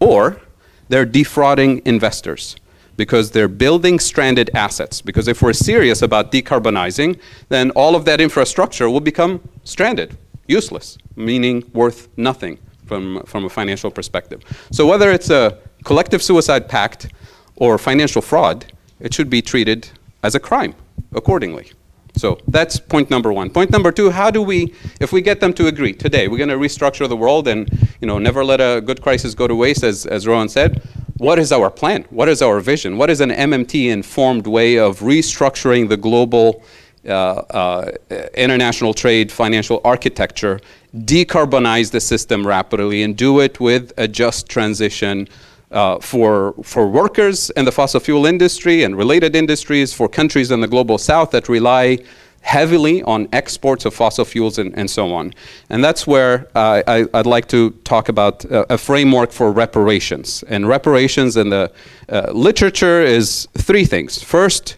or they're defrauding investors because they're building stranded assets. Because if we're serious about decarbonizing, then all of that infrastructure will become stranded useless, meaning worth nothing from, from a financial perspective. So whether it's a collective suicide pact or financial fraud, it should be treated as a crime accordingly. So that's point number one. Point number two, how do we, if we get them to agree today, we're going to restructure the world and you know, never let a good crisis go to waste, as, as Rohan said. What is our plan? What is our vision? What is an MMT-informed way of restructuring the global uh, uh, international trade financial architecture, decarbonize the system rapidly, and do it with a just transition uh, for, for workers in the fossil fuel industry and related industries, for countries in the global south that rely heavily on exports of fossil fuels and, and so on. And that's where uh, I, would like to talk about uh, a framework for reparations. And reparations in the uh, literature is three things. First,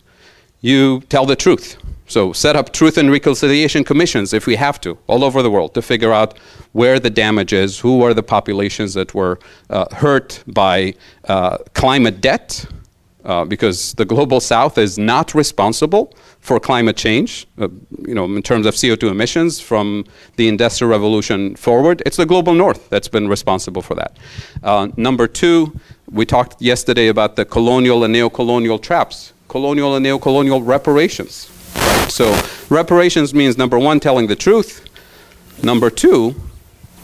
you tell the truth. So set up truth and reconciliation commissions if we have to, all over the world, to figure out where the damage is, who are the populations that were uh, hurt by uh, climate debt, uh, because the global south is not responsible for climate change, uh, you know, in terms of CO2 emissions from the industrial revolution forward. It's the global north that's been responsible for that. Uh, number two, we talked yesterday about the colonial and neo-colonial traps, colonial and neo-colonial reparations. So reparations means number one, telling the truth. Number two,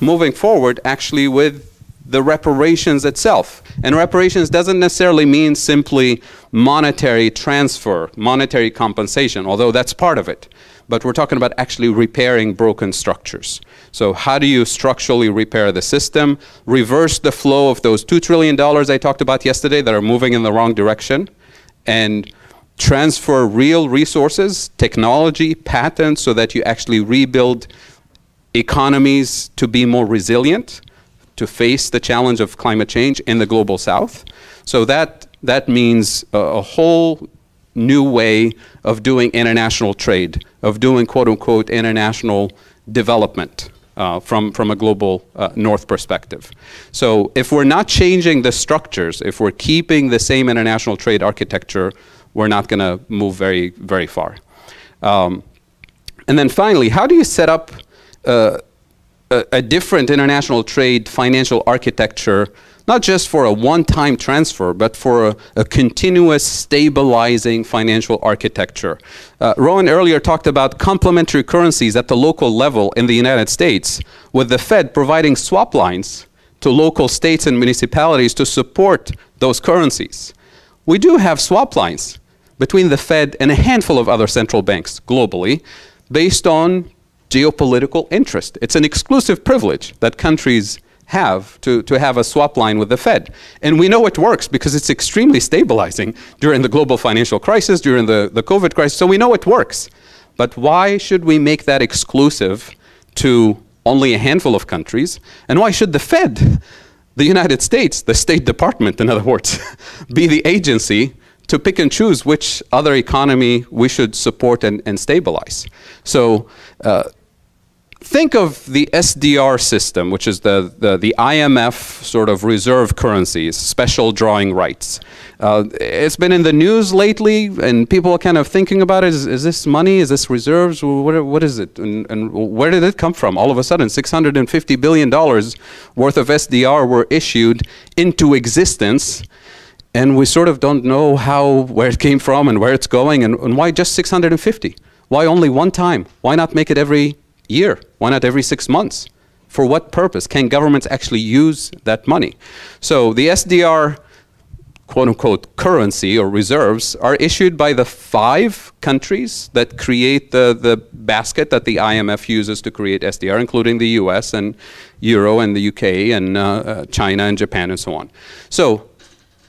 moving forward actually with the reparations itself. And reparations doesn't necessarily mean simply monetary transfer, monetary compensation, although that's part of it. But we're talking about actually repairing broken structures. So how do you structurally repair the system, reverse the flow of those $2 trillion I talked about yesterday that are moving in the wrong direction, and transfer real resources, technology, patents, so that you actually rebuild economies to be more resilient, to face the challenge of climate change in the global south. So that, that means a, a whole new way of doing international trade, of doing quote unquote international development. Uh, from, from a global uh, north perspective. So if we're not changing the structures, if we're keeping the same international trade architecture, we're not going to move very, very far. Um, and then finally, how do you set up uh, a, a, different international trade financial architecture, not just for a one-time transfer, but for a, a continuous stabilizing financial architecture? Uh, Rohan earlier talked about complementary currencies at the local level in the United States, with the Fed providing swap lines to local states and municipalities to support those currencies. We do have swap lines between the Fed and a handful of other central banks globally based on geopolitical interest. It's an exclusive privilege that countries have to, to have a swap line with the Fed. And we know it works because it's extremely stabilizing during the global financial crisis, during the, the COVID crisis, so we know it works. But why should we make that exclusive to only a handful of countries? And why should the Fed, the United States, the State Department, in other words, be the agency to pick and choose which other economy we should support and, and stabilize. So uh, think of the SDR system, which is the, the, the, IMF sort of reserve currencies, special drawing rights. Uh, it's been in the news lately, and people are kind of thinking about it. Is, is this money? Is this reserves? What, what is it? And, and, where did it come from? All of a sudden, $650 billion worth of SDR were issued into existence and we sort of don't know how, where it came from and where it's going and, and why just 650? Why only one time? Why not make it every year? Why not every six months? For what purpose? Can governments actually use that money? So the SDR quote unquote currency or reserves are issued by the five countries that create the, the basket that the IMF uses to create SDR, including the US and Euro and the UK and uh, uh, China and Japan and so on. So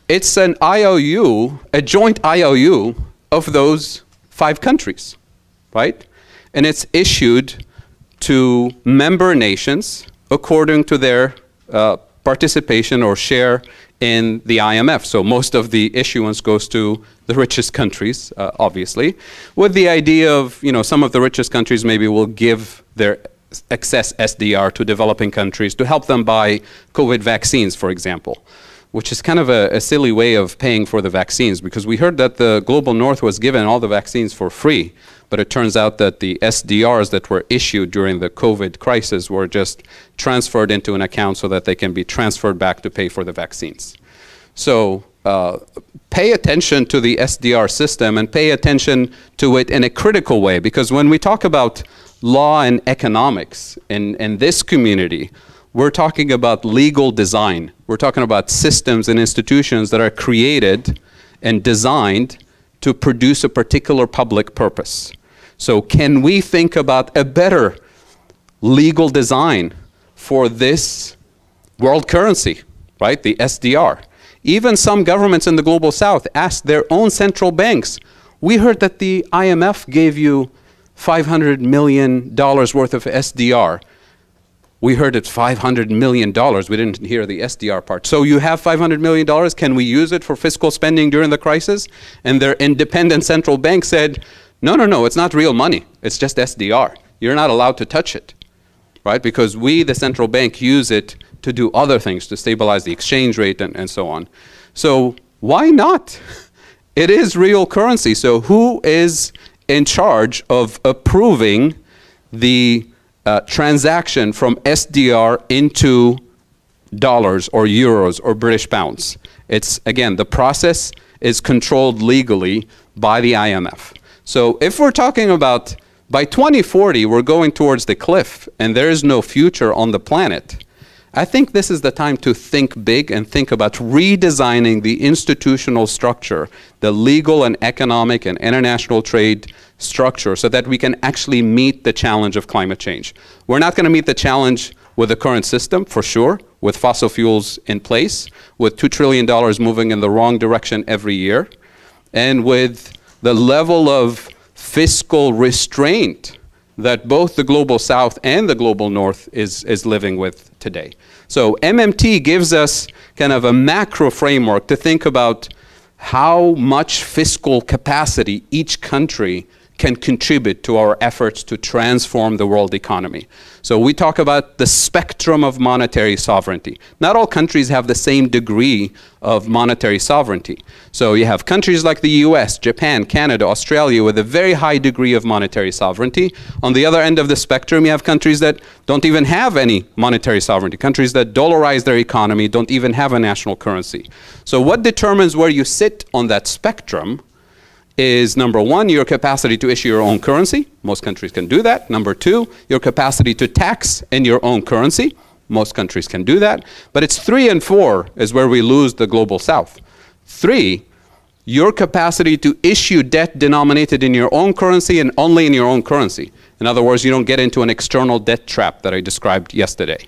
it's an IOU, a joint IOU of those five countries, right? And it's issued to member nations according to their uh, participation or share in the IMF. So most of the issuance goes to the richest countries, uh, obviously, with the idea of, you know, some of the richest countries maybe will give their excess SDR to developing countries to help them buy COVID vaccines, for example which is kind of a, a, silly way of paying for the vaccines because we heard that the global north was given all the vaccines for free, but it turns out that the SDRs that were issued during the COVID crisis were just transferred into an account so that they can be transferred back to pay for the vaccines. So uh, pay attention to the SDR system and pay attention to it in a critical way because when we talk about law and economics in, in this community, we're talking about legal design. We're talking about systems and institutions that are created and designed to produce a particular public purpose. So can we think about a better legal design for this world currency, right? The SDR. Even some governments in the global south asked their own central banks. We heard that the IMF gave you $500 million worth of SDR we heard it's $500 million. We didn't hear the SDR part. So you have $500 million. Can we use it for fiscal spending during the crisis? And their independent central bank said, no, no, no, it's not real money. It's just SDR. You're not allowed to touch it, right? Because we, the central bank, use it to do other things, to stabilize the exchange rate and, and so on. So why not? It is real currency. So who is in charge of approving the uh, transaction from SDR into dollars or euros or British pounds. It's, again, the process is controlled legally by the IMF. So if we're talking about by 2040, we're going towards the cliff and there is no future on the planet, I think this is the time to think big and think about redesigning the institutional structure, the legal and economic and international trade structure so that we can actually meet the challenge of climate change. We're not going to meet the challenge with the current system, for sure, with fossil fuels in place, with $2 trillion moving in the wrong direction every year, and with the level of fiscal restraint that both the global south and the global north is, is living with today. So MMT gives us kind of a macro framework to think about how much fiscal capacity each country can contribute to our efforts to transform the world economy. So we talk about the spectrum of monetary sovereignty. Not all countries have the same degree of monetary sovereignty. So you have countries like the US, Japan, Canada, Australia with a very high degree of monetary sovereignty. On the other end of the spectrum, you have countries that don't even have any monetary sovereignty, countries that dollarize their economy, don't even have a national currency. So what determines where you sit on that spectrum is number one, your capacity to issue your own currency. Most countries can do that. Number two, your capacity to tax in your own currency. Most countries can do that. But it's three and four is where we lose the global south. Three, your capacity to issue debt denominated in your own currency and only in your own currency. In other words, you don't get into an external debt trap that I described yesterday.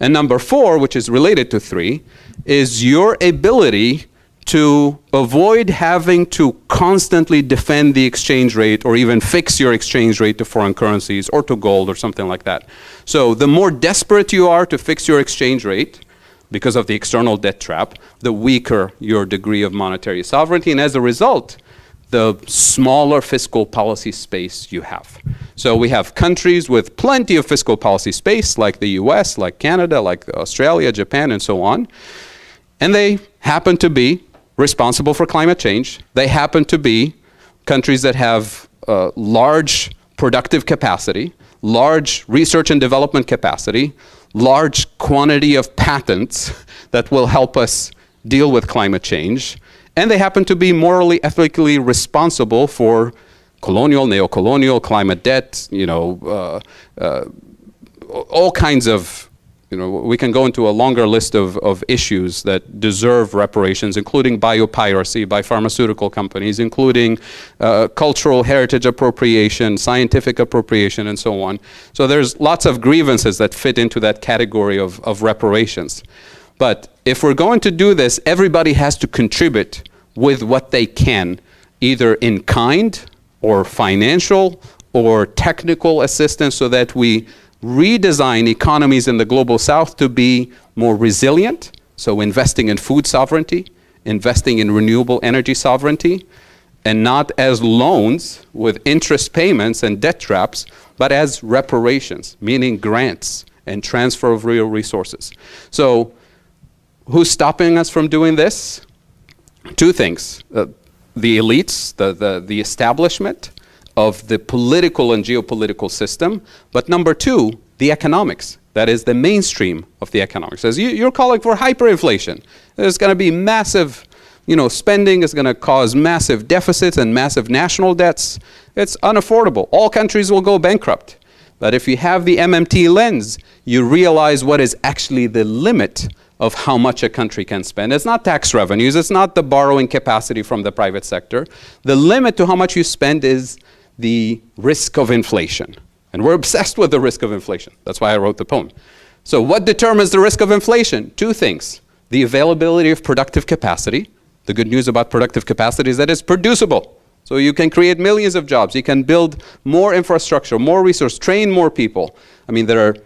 And number four, which is related to three, is your ability to avoid having to constantly defend the exchange rate or even fix your exchange rate to foreign currencies or to gold or something like that. So the more desperate you are to fix your exchange rate because of the external debt trap, the weaker your degree of monetary sovereignty. And as a result, the smaller fiscal policy space you have. So we have countries with plenty of fiscal policy space, like the US, like Canada, like Australia, Japan, and so on. And they happen to be responsible for climate change. They happen to be countries that have uh, large productive capacity, large research and development capacity, large quantity of patents that will help us deal with climate change, and they happen to be morally, ethically responsible for colonial, neo-colonial, climate debt, you know, uh, uh, all kinds of you know, we can go into a longer list of, of issues that deserve reparations, including biopiracy by pharmaceutical companies, including uh, cultural heritage appropriation, scientific appropriation, and so on. So there's lots of grievances that fit into that category of, of reparations. But if we're going to do this, everybody has to contribute with what they can, either in kind or financial or technical assistance so that we redesign economies in the global south to be more resilient, so investing in food sovereignty, investing in renewable energy sovereignty, and not as loans with interest payments and debt traps, but as reparations, meaning grants and transfer of real resources. So who's stopping us from doing this? Two things. Uh, the elites, the, the, the establishment, of the political and geopolitical system, but number two, the economics. That is the mainstream of the economics. As you, are calling for hyperinflation, there's going to be massive, you know, spending is going to cause massive deficits and massive national debts. It's unaffordable. All countries will go bankrupt. But if you have the MMT lens, you realize what is actually the limit of how much a country can spend. It's not tax revenues, it's not the borrowing capacity from the private sector. The limit to how much you spend is the risk of inflation. And we're obsessed with the risk of inflation. That's why I wrote the poem. So what determines the risk of inflation? Two things. The availability of productive capacity. The good news about productive capacity is that it's producible. So you can create millions of jobs. You can build more infrastructure, more resource, train more people. I mean, there are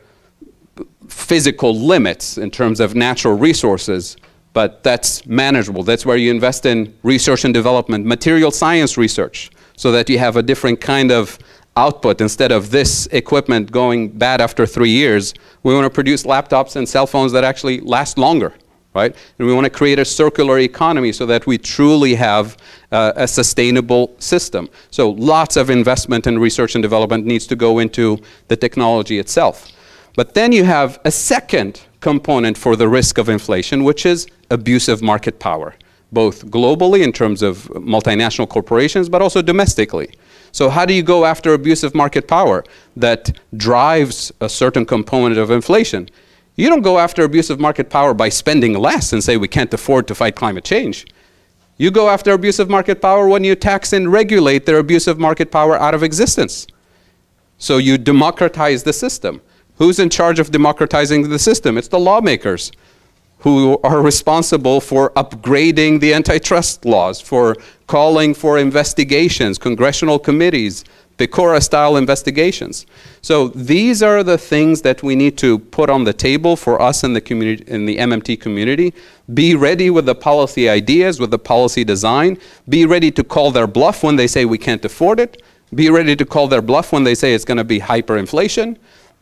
physical limits in terms of natural resources, but that's manageable. That's where you invest in research and development, material science research so that you have a different kind of output instead of this equipment going bad after three years. We want to produce laptops and cell phones that actually last longer, right? And we want to create a circular economy so that we truly have uh, a sustainable system. So lots of investment in research and development needs to go into the technology itself. But then you have a second component for the risk of inflation, which is abusive market power both globally in terms of multinational corporations, but also domestically. So how do you go after abusive market power that drives a certain component of inflation? You don't go after abusive market power by spending less and say we can't afford to fight climate change. You go after abusive market power when you tax and regulate their abusive market power out of existence. So you democratize the system. Who's in charge of democratizing the system? It's the lawmakers who are responsible for upgrading the antitrust laws, for calling for investigations, congressional committees, Pecora-style investigations. So these are the things that we need to put on the table for us in the community, in the MMT community. Be ready with the policy ideas, with the policy design. Be ready to call their bluff when they say we can't afford it. Be ready to call their bluff when they say it's going to be hyperinflation.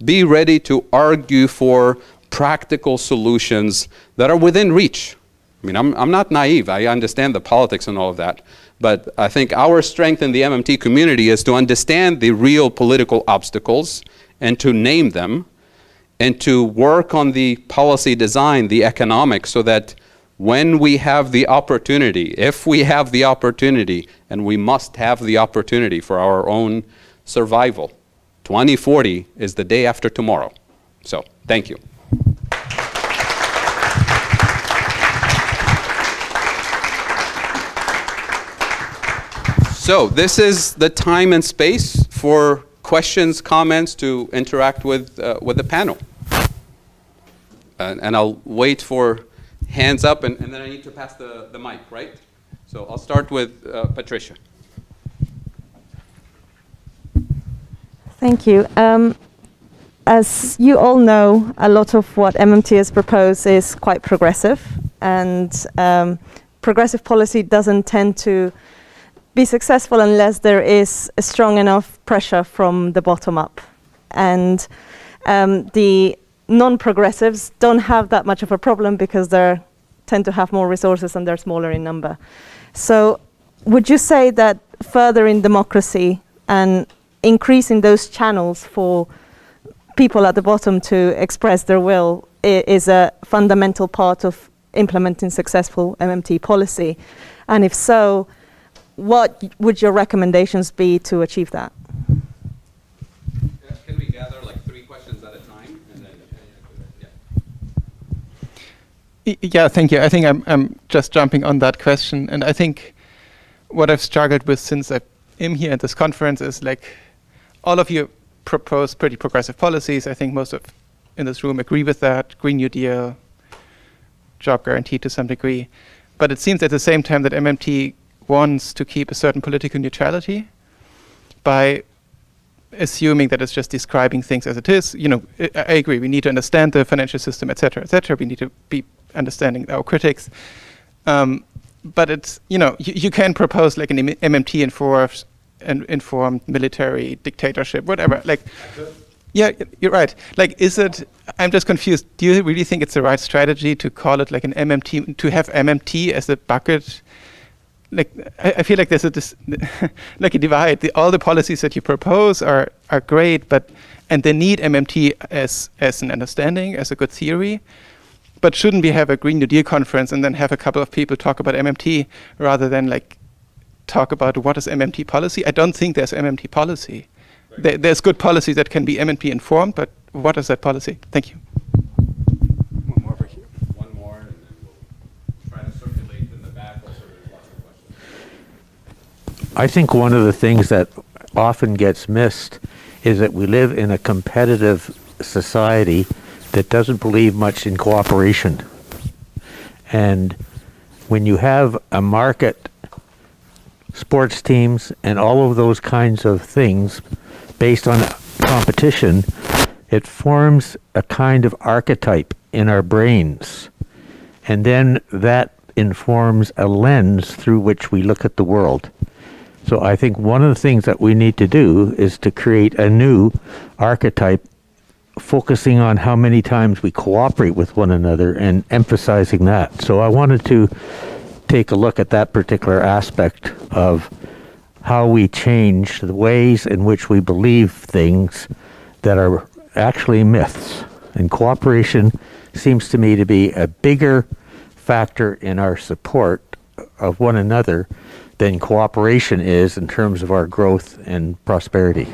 Be ready to argue for practical solutions that are within reach. I mean, I'm, I'm not naive. I understand the politics and all of that. But I think our strength in the MMT community is to understand the real political obstacles and to name them and to work on the policy design, the economics, so that when we have the opportunity, if we have the opportunity, and we must have the opportunity for our own survival, 2040 is the day after tomorrow. So, thank you. So this is the time and space for questions, comments, to interact with, uh, with the panel. And, and I'll wait for hands up, and, and then I need to pass the, the mic, right? So I'll start with uh, Patricia. Thank you. Um, as you all know, a lot of what MMT has proposed is quite progressive, and um, progressive policy doesn't tend to be successful unless there is a strong enough pressure from the bottom up. And um, the non-progressives don't have that much of a problem because they tend to have more resources and they're smaller in number. So would you say that furthering democracy and increasing those channels for people at the bottom to express their will is a fundamental part of implementing successful MMT policy? And if so, what would your recommendations be to achieve that? Can we gather like three questions at a time? And then, yeah. Yeah, thank you. I think I'm, I'm just jumping on that question. And I think what I've struggled with since I am here at this conference is like all of you propose pretty progressive policies. I think most of in this room agree with that. Green New Deal, job guarantee to some degree. But it seems at the same time that MMT wants to keep a certain political neutrality by assuming that it's just describing things as it is. You know, I, I agree. We need to understand the financial system, etc., etc. We need to be understanding our critics. Um, but it's you know you, you can propose like an M- MMT informed informed military dictatorship, whatever. Like, yeah, you're right. Like, is it? I'm just confused. Do you really think it's the right strategy to call it like an MMT to have MMT as a bucket? Like I, I, feel like there's a dis- like a divide. The, all the policies that you propose are are great, but and they need MMT as as an understanding, as a good theory. But shouldn't we have a Green New Deal conference and then have a couple of people talk about MMT rather than like talk about what is MMT policy? I don't think there's MMT policy. Right. There, there's good policy that can be MMT informed, but what is that policy? Thank you. I think one of the things that often gets missed is that we live in a competitive society that doesn't believe much in cooperation. And when you have a market, sports teams, and all of those kinds of things based on competition, it forms a kind of archetype in our brains. And then that informs a lens through which we look at the world. So I think one of the things that we need to do is to create a new archetype focusing on how many times we cooperate with one another and emphasizing that. So I wanted to take a look at that particular aspect of how we change the ways in which we believe things that are actually myths. And cooperation seems to me to be a bigger factor in our support of one another than cooperation is in terms of our growth and prosperity.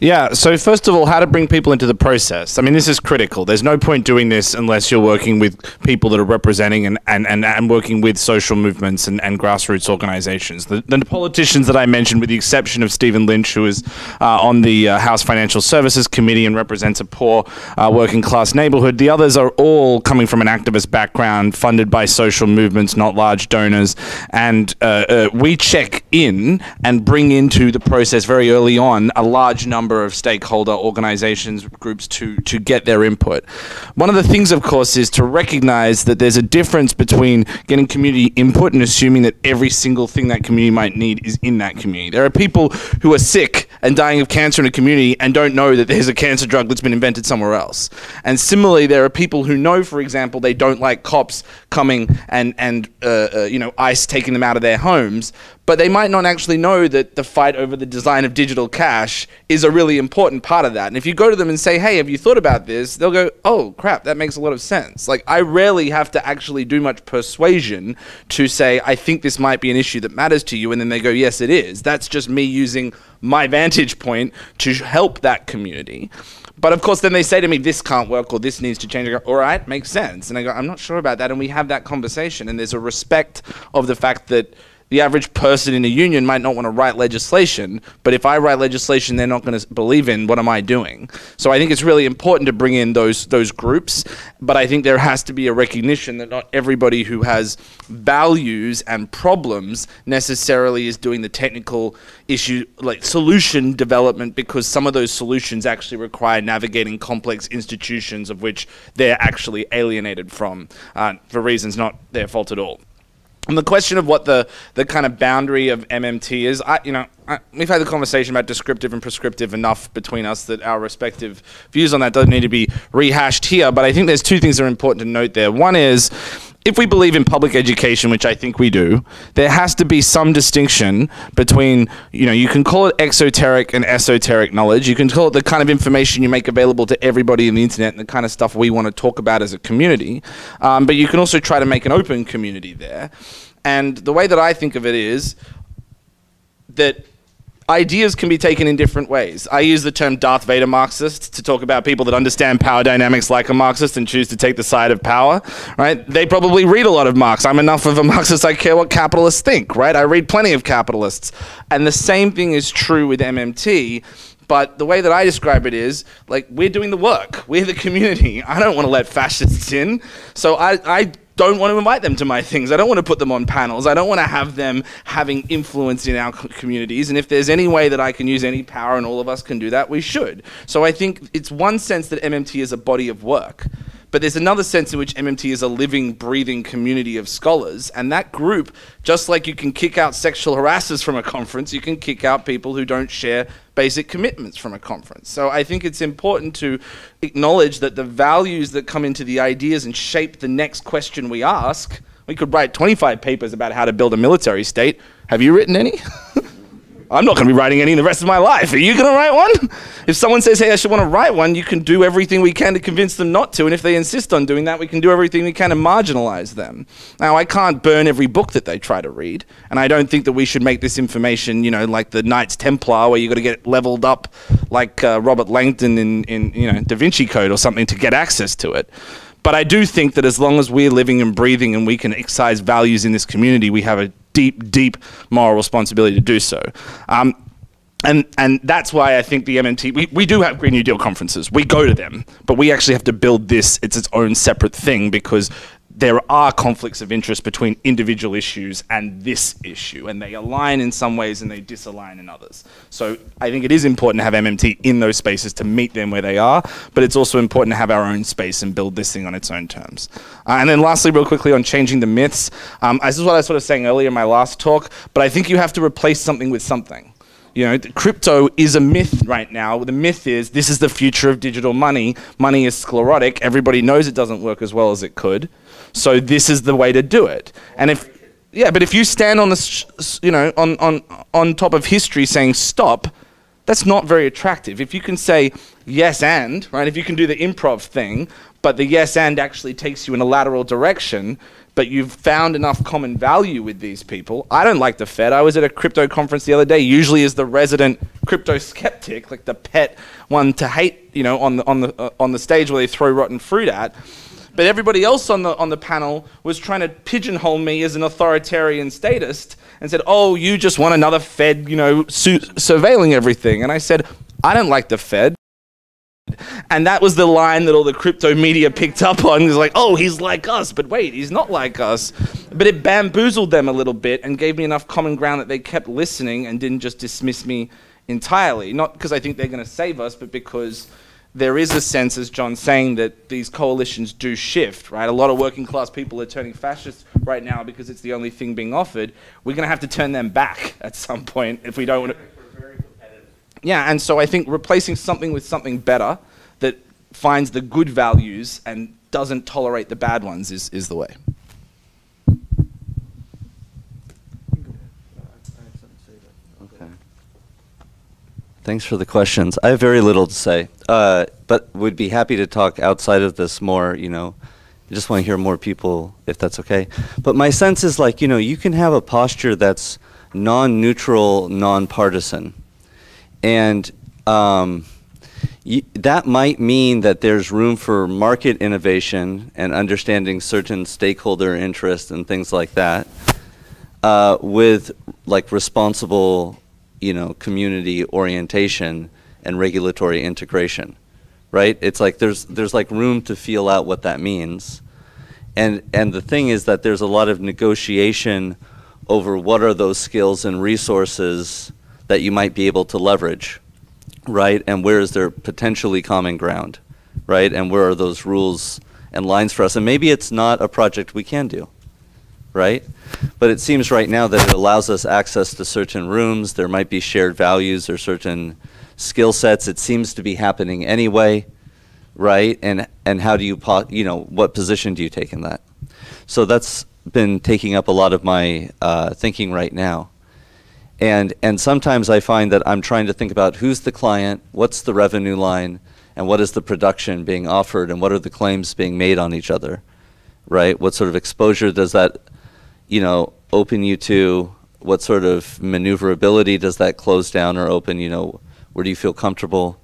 Yeah, so first of all, how to bring people into the process. I mean, this is critical. There's no point doing this unless you're working with people that are representing and, and, and, and working with social movements and, and grassroots organizations. The, the politicians that I mentioned, with the exception of Stephen Lynch, who is uh, on the uh, House Financial Services Committee and represents a poor uh, working class neighborhood, the others are all coming from an activist background, funded by social movements, not large donors. And uh, uh, we check in and bring into the process very early on a large number of stakeholder organizations, groups to, to get their input. One of the things, of course, is to recognize that there's a difference between getting community input and assuming that every single thing that community might need is in that community. There are people who are sick and dying of cancer in a community and don't know that there's a cancer drug that's been invented somewhere else. And similarly, there are people who know, for example, they don't like cops coming and, and uh, uh, you know, ICE taking them out of their homes, but they might not actually know that the fight over the design of digital cash is a really important part of that. And if you go to them and say, hey, have you thought about this? They'll go, oh, crap, that makes a lot of sense. Like, I rarely have to actually do much persuasion to say, I think this might be an issue that matters to you. And then they go, yes, it is. That's just me using my vantage point to help that community. But of course, then they say to me, this can't work or this needs to change. I go, all right, makes sense. And I go, I'm not sure about that. And we have that conversation. And there's a respect of the fact that the average person in a union might not want to write legislation, but if I write legislation they're not going to believe in, what am I doing? So I think it's really important to bring in those those groups, but I think there has to be a recognition that not everybody who has values and problems necessarily is doing the technical issue like solution development because some of those solutions actually require navigating complex institutions of which they're actually alienated from uh, for reasons not their fault at all. The question of what the, the kind of boundary of MMT is, I, you know, I, we've had the conversation about descriptive and prescriptive enough between us that our respective views on that don't need to be rehashed here. But I think there's two things that are important to note there. One is, if we believe in public education, which I think we do, there has to be some distinction between, you know, you can call it exoteric and esoteric knowledge. You can call it the kind of information you make available to everybody in the internet and the kind of stuff we want to talk about as a community. Um, but you can also try to make an open community there. And the way that I think of it is that ideas can be taken in different ways. I use the term Darth Vader Marxist to talk about people that understand power dynamics like a Marxist and choose to take the side of power, right? They probably read a lot of Marx. I'm enough of a Marxist I care what capitalists think, right? I read plenty of capitalists. And the same thing is true with MMT but the way that I describe it is like we're doing the work. We're the community. I don't want to let fascists in. So I, I don't want to invite them to my things. I don't want to put them on panels. I don't want to have them having influence in our communities. And if there's any way that I can use any power and all of us can do that, we should. So I think it's one sense that MMT is a body of work. But there's another sense in which MMT is a living, breathing community of scholars. And that group, just like you can kick out sexual harassers from a conference, you can kick out people who don't share basic commitments from a conference. So I think it's important to acknowledge that the values that come into the ideas and shape the next question we ask. We could write 25 papers about how to build a military state. Have you written any? I'm not going to be writing any in the rest of my life. Are you going to write one? If someone says, hey, I should want to write one, you can do everything we can to convince them not to. And if they insist on doing that, we can do everything we can to marginalize them. Now, I can't burn every book that they try to read. And I don't think that we should make this information, you know, like the Knights Templar, where you've got to get leveled up like uh, Robert Langdon in, in, you know, Da Vinci Code or something to get access to it. But I do think that as long as we're living and breathing and we can excise values in this community, we have a deep, deep moral responsibility to do so. Um, and and that's why I think the MMT, we, we do have Green New Deal conferences. We go to them, but we actually have to build this. It's its own separate thing because there are conflicts of interest between individual issues and this issue, and they align in some ways and they disalign in others. So I think it is important to have MMT in those spaces to meet them where they are, but it's also important to have our own space and build this thing on its own terms. Uh, and then lastly, real quickly on changing the myths, um, this is what I was sort of saying earlier in my last talk, but I think you have to replace something with something. You know, crypto is a myth right now. The myth is this is the future of digital money. Money is sclerotic. Everybody knows it doesn't work as well as it could. So this is the way to do it. And if yeah, but if you stand on the you know on on on top of history saying stop, that's not very attractive. If you can say yes and right, if you can do the improv thing, but the yes and actually takes you in a lateral direction, but you've found enough common value with these people. I don't like the Fed. I was at a crypto conference the other day, usually as the resident crypto skeptic, like the pet one to hate, you know, on the on the uh, on the stage where they throw rotten fruit at. But everybody else on the on the panel was trying to pigeonhole me as an authoritarian statist and said, "Oh, you just want another Fed, you know, su- surveilling everything." And I said, "I don't like the Fed." And that was the line that all the crypto media picked up on. Was like, oh, he's like us, but wait, he's not like us. But it bamboozled them a little bit and gave me enough common ground that they kept listening and didn't just dismiss me entirely. Not because I think they're going to save us, but because there is a sense, as John's saying, that these coalitions do shift, right? A lot of working class people are turning fascist right now because it's the only thing being offered. We're going to have to turn them back at some point if we don't want to. Yeah, and so I think replacing something with something better that finds the good values and doesn't tolerate the bad ones is, is the way. Okay. Thanks for the questions. I have very little to say, uh, but would be happy to talk outside of this more. You know, I just want to hear more people, if that's okay. But my sense is like, you know, you can have a posture that's non-neutral, non-partisan, and um, that might mean that there's room for market innovation and understanding certain stakeholder interests and things like that, uh, with like responsible, you know, community orientation and regulatory integration, right? It's like there's there's like room to feel out what that means, and and the thing is that there's a lot of negotiation over what are those skills and resources that you might be able to leverage, right? And where is there potentially common ground, right? And where are those rules and lines for us? And maybe it's not a project we can do, right? But it seems right now that it allows us access to certain rooms. There might be shared values or certain skill sets. It seems to be happening anyway, right? And and how do you you know what position do you take in that? So that's been taking up a lot of my uh, thinking right now. And and sometimes I find that I'm trying to think about who's the client, what's the revenue line, and what is the production being offered, and what are the claims being made on each other, right? What sort of exposure does that, you know, open you to? What sort of maneuverability does that close down or open? You know, where do you feel comfortable?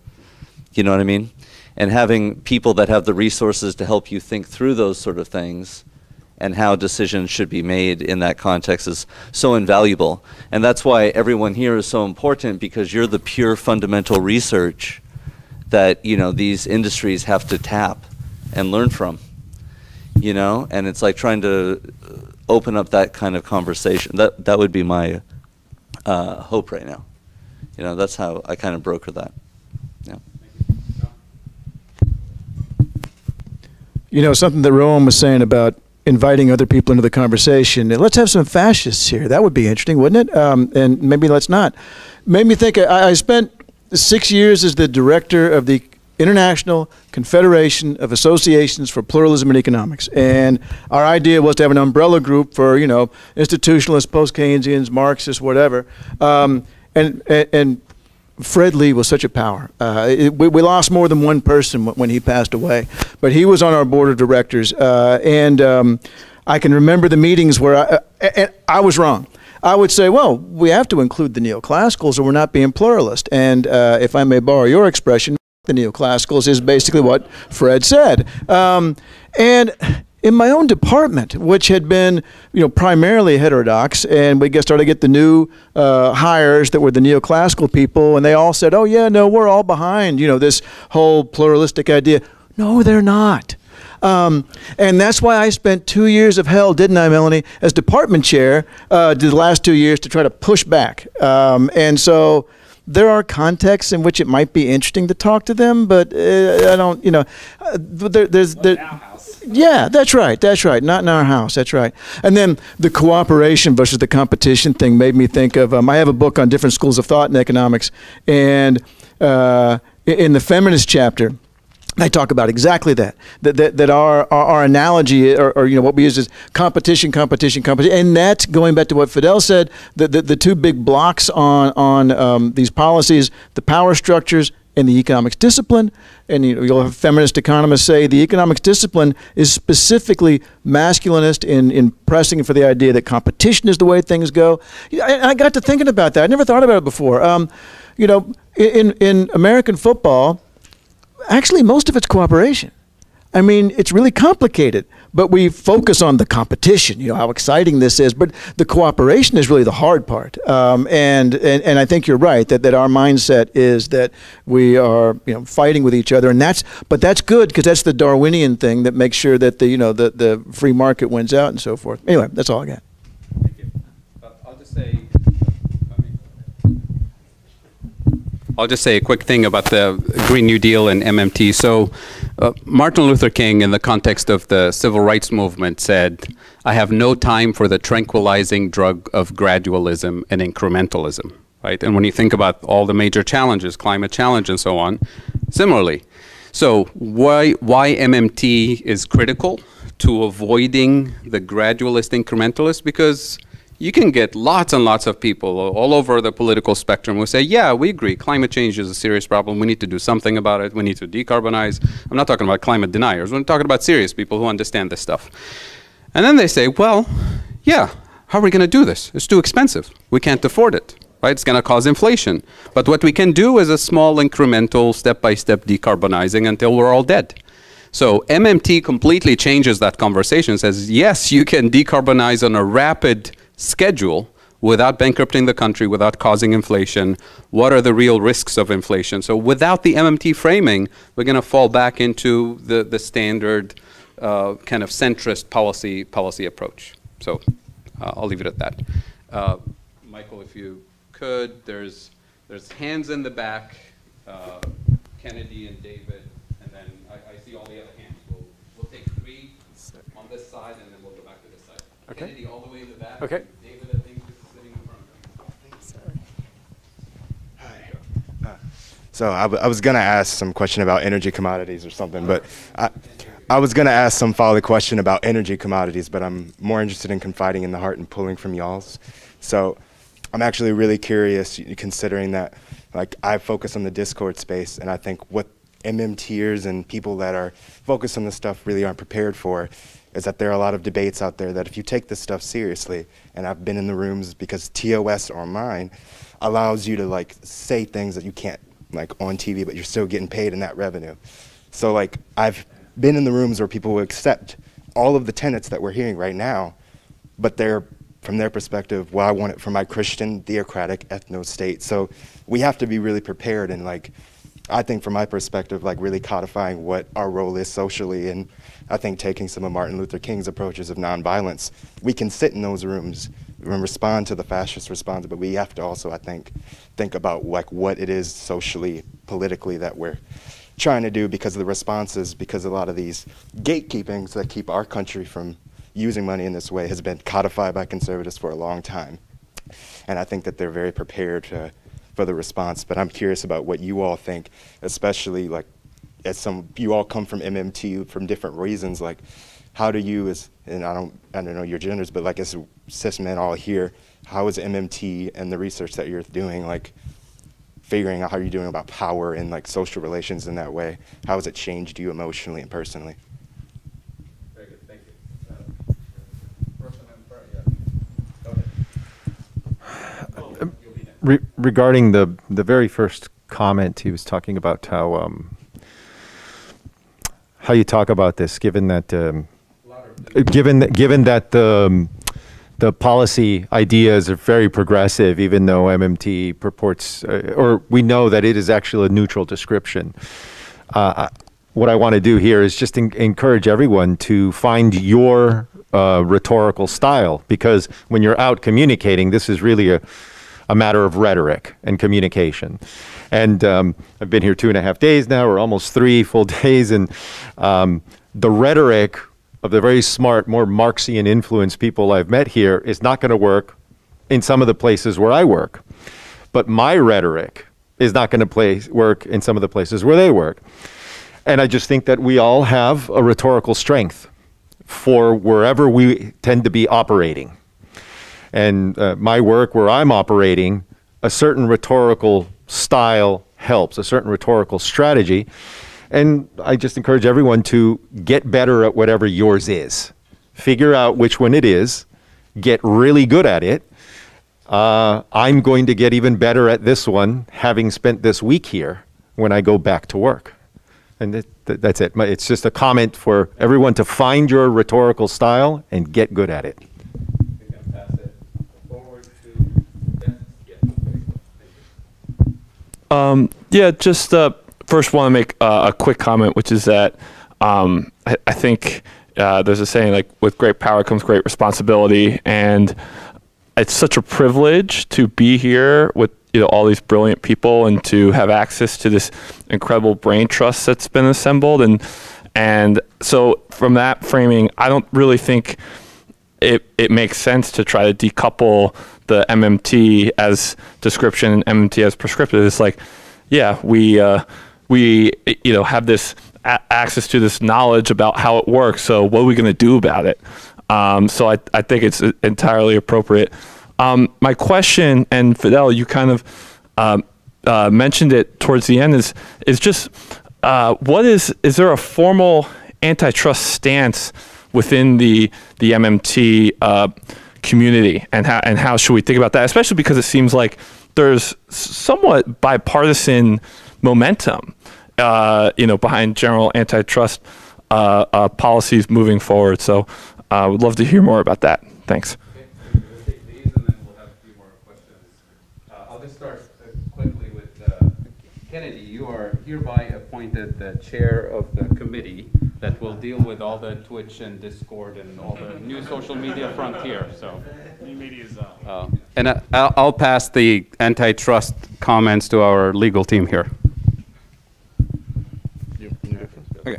You know what I mean? And having people that have the resources to help you think through those sort of things and how decisions should be made in that context is so invaluable. And that's why everyone here is so important because you're the pure fundamental research that, you know, these industries have to tap and learn from. You know, and it's like trying to uh, open up that kind of conversation. That that would be my uh, hope right now. You know, that's how I kind of broker that. Yeah. You know, something that Rohan was saying about inviting other people into the conversation. Let's have some fascists here. That would be interesting, wouldn't it? Um, and maybe let's not. Made me think. I, I spent six years as the director of the International Confederation of Associations for Pluralism in Economics, and our idea was to have an umbrella group for you know institutionalists, post-Keynesians, Marxists, whatever. Um, and, and and Fred Lee was such a power. Uh, it, we, we, lost more than one person when, he passed away, but he was on our board of directors. Uh, and um, I can remember the meetings where I, uh, I was wrong. I would say, well, we have to include the neoclassicals or we're not being pluralist. And uh, if I may borrow your expression, the neoclassicals is basically what Fred said. Um, and in my own department, which had been, you know, primarily heterodox, and we started to get the new uh, hires that were the neoclassical people, and they all said, "Oh yeah, no, we're all behind, you know, this whole pluralistic idea." No, they're not. Um, and that's why I spent two years of hell, didn't I, Melanie, as department chair, uh, the last two years to try to push back. Um, and so there are contexts in which it might be interesting to talk to them, but uh, I don't, you know, uh, there, there's there. Yeah, that's right. That's right. Not in our house. That's right. And then the cooperation versus the competition thing made me think of. Um, I have a book on different schools of thought in economics, and uh, in the feminist chapter. I talk about exactly that. That that, that our, our, our analogy, or, or, you know, what we use is competition, competition, competition, and that's going back to what Fadhel said. The the, the two big blocks on on um, these policies: the power structures and the economics discipline. And you you'll have feminist economists say the economics discipline is specifically masculinist in, in pressing for the idea that competition is the way things go. I, I got to thinking about that. I never thought about it before. Um, you know, in, in American football, actually, most of it's cooperation. I mean, it's really complicated, but we focus on the competition, you know, how exciting this is. But the cooperation is really the hard part. Um, and, and, and I think you're right that, that our mindset is that we are, you know, fighting with each other. And that's, but that's good because that's the Darwinian thing that makes sure that the, you know, the, the free market wins out and so forth. Anyway, that's all I got. Thank you. Uh, I'll just say, I'll just say a quick thing about the Green New Deal and MMT. So, uh, Martin Luther King, in the context of the civil rights movement, said, I have no time for the tranquilizing drug of gradualism and incrementalism. Right? And when you think about all the major challenges, climate challenge and so on, similarly. So, why, why MMT is critical to avoiding the gradualist incrementalist? Because you can get lots and lots of people all over the political spectrum who say, yeah, we agree, climate change is a serious problem. We need to do something about it. We need to decarbonize. I'm not talking about climate deniers. I'm talking about serious people who understand this stuff. And then they say, well, yeah, how are we going to do this? It's too expensive. We can't afford it. Right? It's going to cause inflation. But what we can do is a small incremental step-by-step decarbonizing until we're all dead. So MMT completely changes that conversation, says, yes, you can decarbonize on a rapid schedule without bankrupting the country, without causing inflation? What are the real risks of inflation? So without the MMT framing, we're going to fall back into the, the standard uh, kind of centrist policy, policy approach. So uh, I'll leave it at that. Uh, Michael, if you could, there's, there's hands in the back, uh, Kennedy and David, and then I, I see all the other hands. We'll, we'll take three on this side, and then we'll go back to this side. Okay. Kennedy all the way in the back. Okay. David, I think, is sitting in front of you. Uh, so I, w- I was gonna ask some question about energy commodities or something, but I, I was gonna ask some follow question about energy commodities, but I'm more interested in confiding in the heart and pulling from y'all's. So I'm actually really curious, considering that like I focus on the Discord space, and I think what MMTers and people that are focused on this stuff really aren't prepared for is that there are a lot of debates out there that if you take this stuff seriously, and I've been in the rooms because TOS online allows you to like say things that you can't like on TV, but you're still getting paid in that revenue. So like I've been in the rooms where people will accept all of the tenets that we're hearing right now, but they're from their perspective, well, I want it for my Christian theocratic ethno state. So we have to be really prepared and like I think from my perspective, like really codifying what our role is socially and I think taking some of Martin Luther King's approaches of nonviolence, we can sit in those rooms and respond to the fascist response, but we have to also, I think, think about like what it is socially, politically that we're trying to do because of the responses, because a lot of these gatekeepings that keep our country from using money in this way has been codified by conservatives for a long time. And I think that they're very prepared to, for the response. But I'm curious about what you all think, especially like as some you all come from MMT from different reasons. Like, how do you, as and I don't I don't know your genders, but like as cis men all here, how is MMT and the research that you're doing like? Figuring out how you're doing about power and like social relations in that way. How has it changed you emotionally and personally? Very good, thank you. Uh, Person in front, yeah. Go ahead. Oh, you'll be next. Re- regarding the the very first comment, he was talking about how um, how you talk about this, given that um, given that, given that the um, the policy ideas are very progressive, even though MMT purports, uh, or we know that it is actually a neutral description. Uh, what I want to do here is just en- encourage everyone to find your uh, rhetorical style, because when you're out communicating, this is really a a matter of rhetoric and communication. And um, I've been here two and a half days now, or almost three full days, and um, the rhetoric of the very smart, more Marxian influenced people I've met here is not going to work in some of the places where I work. But my rhetoric is not going to work in some of the places where they work. And I just think that we all have a rhetorical strength for wherever we tend to be operating and uh, my work where I'm operating, a certain rhetorical style helps, a certain rhetorical strategy. And I just encourage everyone to get better at whatever yours is. Figure out which one it is, get really good at it. Uh, I'm going to get even better at this one, having spent this week here when I go back to work. And that- that's it. It's just a comment for everyone to find your rhetorical style and get good at it. We can pass it forward to, yeah, yeah, there you go. Thank you. Um, yeah, just uh, first want to make uh, a quick comment, which is that um, I, I think uh, there's a saying like, with great power comes great responsibility, and it's such a privilege to be here with you know all these brilliant people and to have access to this incredible brain trust that's been assembled, and and so from that framing, I don't really think it, it makes sense to try to decouple the MMT as description and MMT as prescriptive. It's like, yeah, we uh, we you know have this a- access to this knowledge about how it works. So what are we going to do about it? Um, so I, I think it's entirely appropriate. Um, my question, and Fadhel, you kind of um, uh, mentioned it towards the end, is is just uh, what is is there a formal antitrust stance within the the MMT uh, community, and how and how should we think about that? Especially because it seems like there's somewhat bipartisan momentum, uh, you know, behind general antitrust uh, uh, policies moving forward. So, I uh, would love to hear more about that. Thanks. Uh, I'll just start quickly with uh, Kennedy. You are hereby appointed the chair of the committee that will deal with all the Twitch and Discord and all the new social media frontier, so. Uh, And I- I'll I'll pass the antitrust comments to our legal team here. Okay.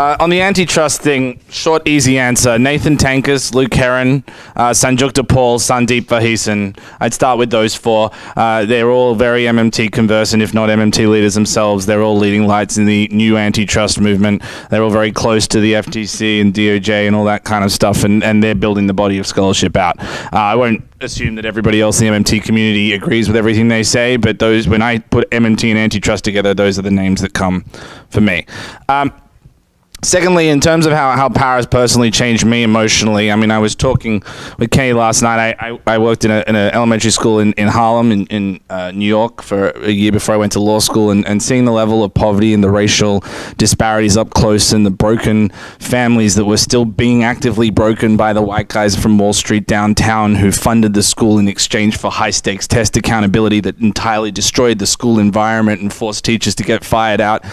Uh, on the antitrust thing, short, easy answer. Nathan Tankus, Luke Herrine, uh, Sanjukta Paul, Sandeep Vaheesan. I'd start with those four. Uh, they're all very MMT conversant, if not MMT leaders themselves. They're all leading lights in the new antitrust movement. They're all very close to the FTC and DOJ and all that kind of stuff, and, and they're building the body of scholarship out. Uh, I won't assume that everybody else in the MMT community agrees with everything they say, but those when I put MMT and antitrust together, those are the names that come for me. Um, Secondly, in terms of how, how power has personally changed me emotionally, I mean, I was talking with Kenny last night. I, I, I worked in an in a elementary school in, in Harlem, in, in uh, New York, for a year before I went to law school, and, and seeing the level of poverty and the racial disparities up close and the broken families that were still being actively broken by the white guys from Wall Street downtown who funded the school in exchange for high stakes test accountability that entirely destroyed the school environment and forced teachers to get fired out.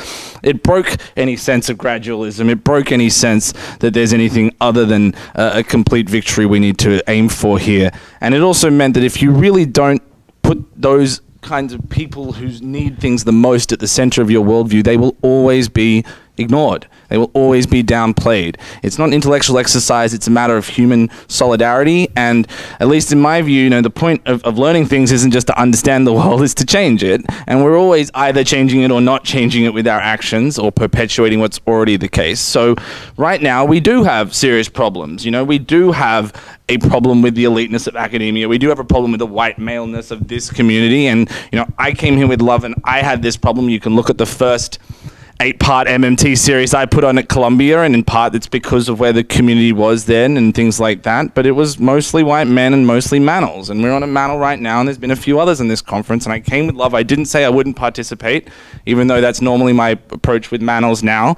It broke any sense of gradualism. It broke any sense that there's anything other than uh, a complete victory we need to aim for here. And it also meant that if you really don't put those kinds of people who need things the most at the center of your worldview, they will always be ignored. They will always be downplayed. It's not an intellectual exercise, it's a matter of human solidarity. And at least in my view, you know, the point of, of learning things isn't just to understand the world, it's to change it. And we're always either changing it or not changing it with our actions or perpetuating what's already the case. So right now, we do have serious problems. You know, we do have a problem with the eliteness of academia. We do have a problem with the white maleness of this community. And, you know, I came here with love and I had this problem. You can look at the first eight part MMT series I put on at Columbia, and in part it's because of where the community was then and things like that. But it was mostly white men and mostly manels. And we're on a manel right now, and there's been a few others in this conference. And I came with love. I didn't say I wouldn't participate, even though that's normally my approach with manels now.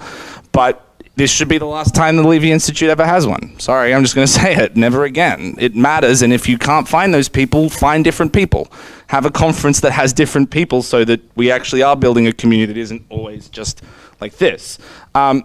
But this should be the last time the Levy Institute ever has one. Sorry, I'm just going to say it. Never again. It matters, and if you can't find those people, find different people. Have a conference that has different people so that we actually are building a community that isn't always just like this. Um,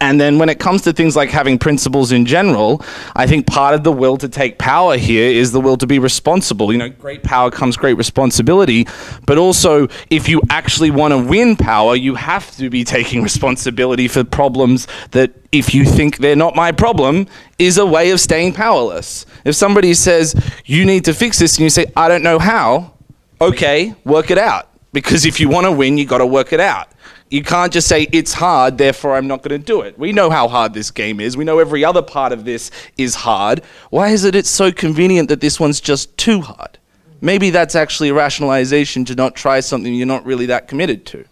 and then when it comes to things like having principles in general, I think part of the will to take power here is the will to be responsible. You know, great power comes great responsibility, but also if you actually want to win power, you have to be taking responsibility for problems that if you think they're not my problem is a way of staying powerless. If somebody says you need to fix this and you say I don't know how, okay, work it out. Because if you want to win, you got to work it out. You can't just say it's hard, therefore I'm not going to do it. We know how hard this game is. We know every other part of this is hard. Why is it it's so convenient that this one's just too hard? maybe that's actually a rationalization to not try something you're not really that committed to.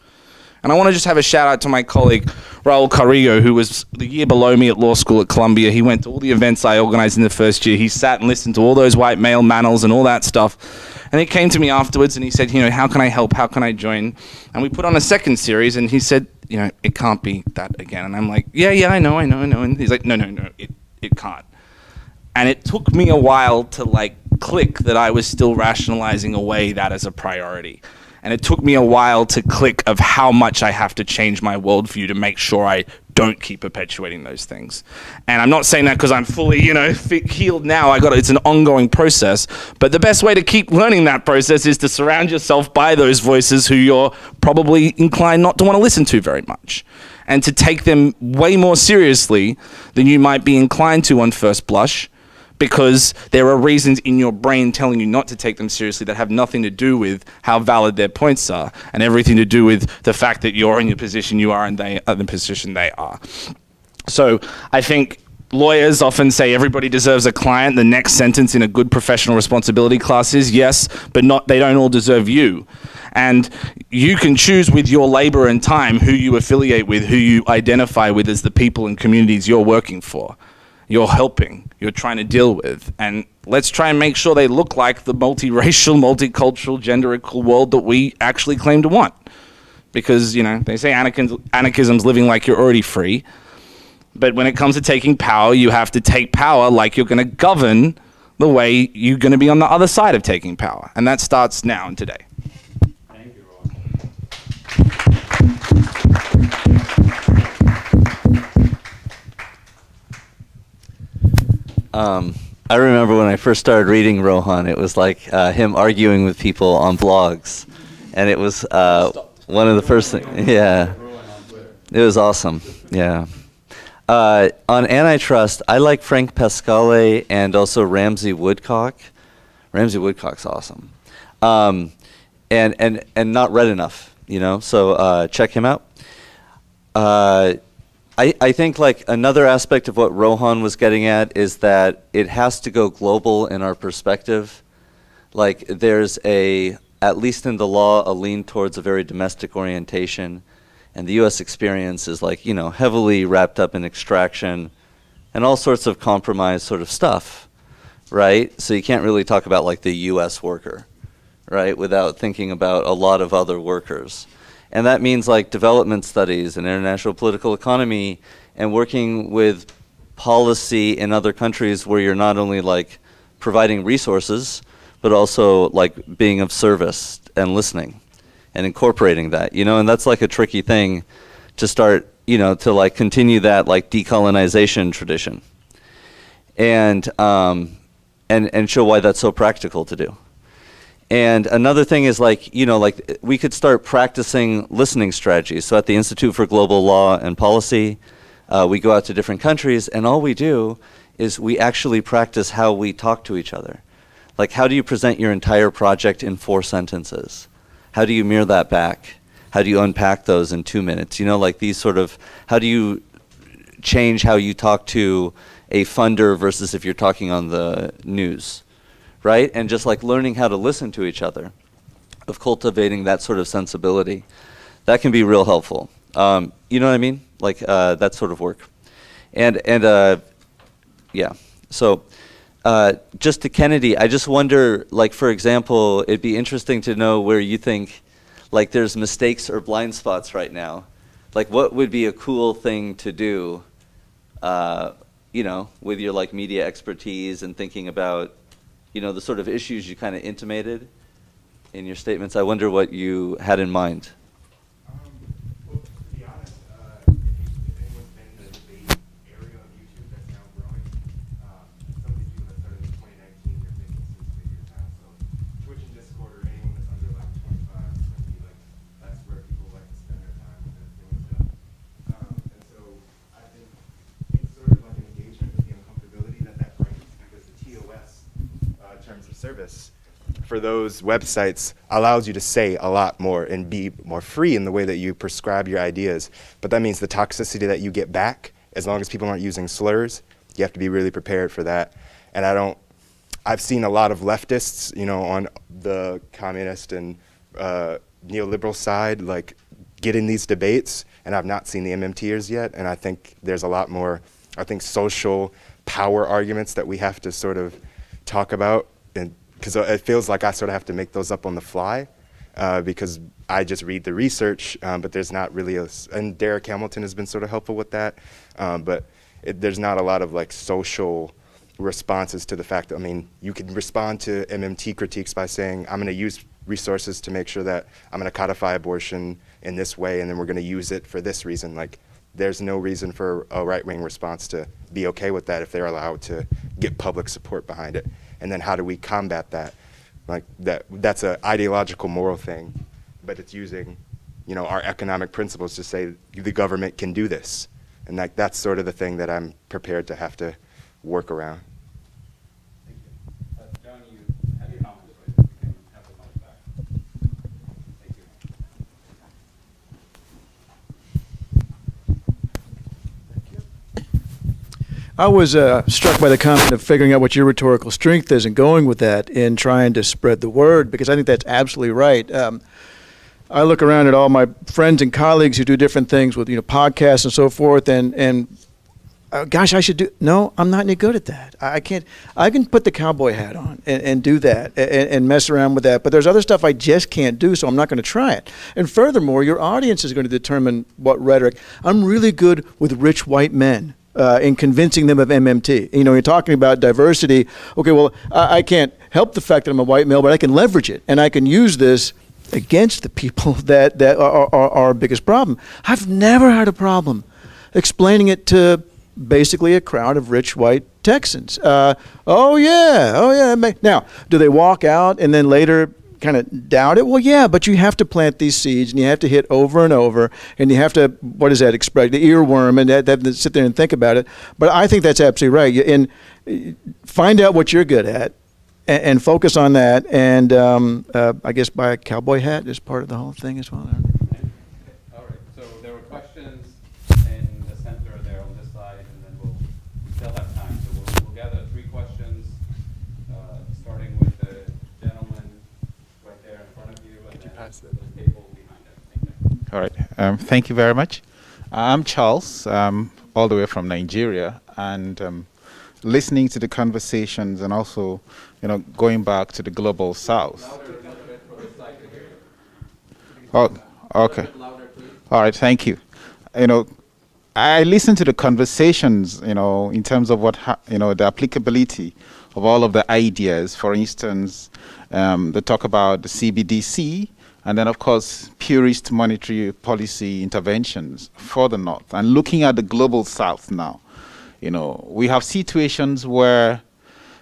And I want to just have a shout out to my colleague Raul Carrillo, who was the year below me at law school at Columbia. He went to all the events I organized in the first year. He sat and listened to all those white male manels and all that stuff. And he came to me afterwards and he said, you know, how can I help? How can I join? And we put on a second series and he said, you know, it can't be that again. And I'm like, yeah, yeah, I know, I know, I know. And he's like, no, no, no, it, it can't. And it took me a while to like click that I was still rationalizing away that as a priority. And it took me a while to click of how much I have to change my worldview to make sure I don't keep perpetuating those things. And I'm not saying that because I'm fully, you know, healed now. I got it's an ongoing process. But the best way to keep learning that process is to surround yourself by those voices who you're probably inclined not to want to listen to very much. And to take them way more seriously than you might be inclined to on first blush because there are reasons in your brain telling you not to take them seriously that have nothing to do with how valid their points are and everything to do with the fact that you're in the position you are and they are in the position they are. So I think lawyers often say everybody deserves a client. The next sentence in a good professional responsibility class is yes, but not they don't all deserve you. And you can choose with your labor and time who you affiliate with, who you identify with as the people and communities you're working for you're helping, you're trying to deal with. And let's try and make sure they look like the multiracial, multicultural, gender equal world that we actually claim to want. Because, you know, they say anarchism's living like you're already free. But when it comes to taking power, you have to take power like you're going to govern the way you're going to be on the other side of taking power. And that starts now and today. Thank you, Um, I remember when I first started reading Rohan, it was like uh, him arguing with people on blogs, and it was uh, one of the first things. Yeah, it was awesome. Yeah. Uh, on antitrust, I like Frank Pasquale and also Ramsey Woodcock. Ramsey Woodcock's awesome, um, and and and not read enough, you know. So uh, check him out. I, I think like another aspect of what Rohan was getting at is that it has to go global in our perspective. Like there's a, at least in the law, a lean towards a very domestic orientation. And the US experience is like, you know, heavily wrapped up in extraction and all sorts of compromise sort of stuff, right? So you can't really talk about like the US worker, right, without thinking about a lot of other workers. And that means like development studies and international political economy and working with policy in other countries where you're not only like providing resources, but also like being of service and listening and incorporating that, you know, and that's like a tricky thing to start, you know, to like continue that like decolonization tradition and, um, and, and show why that's so practical to do. And another thing is like, you know, like we could start practicing listening strategies. So at the Institute for Global Law and Policy, uh, we go out to different countries and all we do is we actually practice how we talk to each other. Like how do you present your entire project in four sentences? How do you mirror that back? How do you unpack those in two minutes? You know, like these sort of, how do you change how you talk to a funder versus if you're talking on the news? Right? And just like learning how to listen to each other, of cultivating that sort of sensibility, that can be real helpful. Um, you know what I mean? Like uh, that sort of work. And, and uh, yeah, so uh, just to Kennedy, I just wonder, like for example, it'd be interesting to know where you think like there's mistakes or blind spots right now. Like what would be a cool thing to do, uh, you know, with your like media expertise and thinking about you know, the sort of issues you kind of intimated in your statements. I wonder what you had in mind. service for those websites allows you to say a lot more and be more free in the way that you prescribe your ideas. But that means the toxicity that you get back, as long as people aren't using slurs, you have to be really prepared for that. And I don't, I've seen a lot of leftists, you know, on the communist and uh, neoliberal side, like get in these debates, and I've not seen the MMTers yet. And I think there's a lot more, I think, social power arguments that we have to sort of talk about, and because it feels like I sort of have to make those up on the fly, uh, because I just read the research, um, but there's not really a, and Darrick Hamilton has been sort of helpful with that, um, but it, there's not a lot of like social responses to the fact that, I mean, you can respond to MMT critiques by saying, I'm going to use resources to make sure that I'm going to codify abortion in this way, and then we're going to use it for this reason. Like, there's no reason for a right wing response to be okay with that if they're allowed to get public support behind it. And then how do we combat that? Like that that's an ideological moral thing, but it's using, you know, our economic principles to say the government can do this. And like that's sort of the thing that I'm prepared to have to work around. Uh, John, you have your comments, right? You can have the mic back. Thank you. I was uh, struck by the comment of figuring out what your rhetorical strength is and going with that in trying to spread the word because I think that's absolutely right. Um, I look around at all my friends and colleagues who do different things with you know podcasts and so forth, and and uh, gosh, I should do. No, I'm not any good at that. I, I can't. I can put the cowboy hat on and, and do that and, and mess around with that. But there's other stuff I just can't do, so I'm not going to try it. And furthermore, your audience is going to determine what rhetoric. I'm really good with rich white men. Uh, in convincing them of MMT, you know, you're talking about diversity. Okay, well, I, I can't help the fact that I'm a white male, but I can leverage it, and I can use this against the people that that are, are, are our biggest problem. I've never had a problem explaining it to basically a crowd of rich white Texans. Uh, oh yeah, oh yeah. Now, do they walk out and then later kind of doubt it? Well, yeah, but you have to plant these seeds and you have to hit over and over, and you have to what is that express the earworm and that, that sit there and think about it. But I think that's absolutely right. And find out what you're good at. And, and focus on that, and um, uh, I guess buy a cowboy hat is part of the whole thing as well. All right, so there were questions in the center there on this side, and then we'll, we still have time, so we'll, we'll gather three questions, uh, starting with the gentleman right there in front of you, behind it. All right. Um, thank you very much. I'm Charles, um, all the way from Nigeria, and um, listening to the conversations and also, you know, going back to the global south. Oh, okay. All right. Thank you. You know, I listened to the conversations, you know, in terms of what, ha- you know, the applicability of all of the ideas. For instance, um, they talk about the CBDC, and then, of course, purist monetary policy interventions for the North. And looking at the global South now, you know, we have situations where,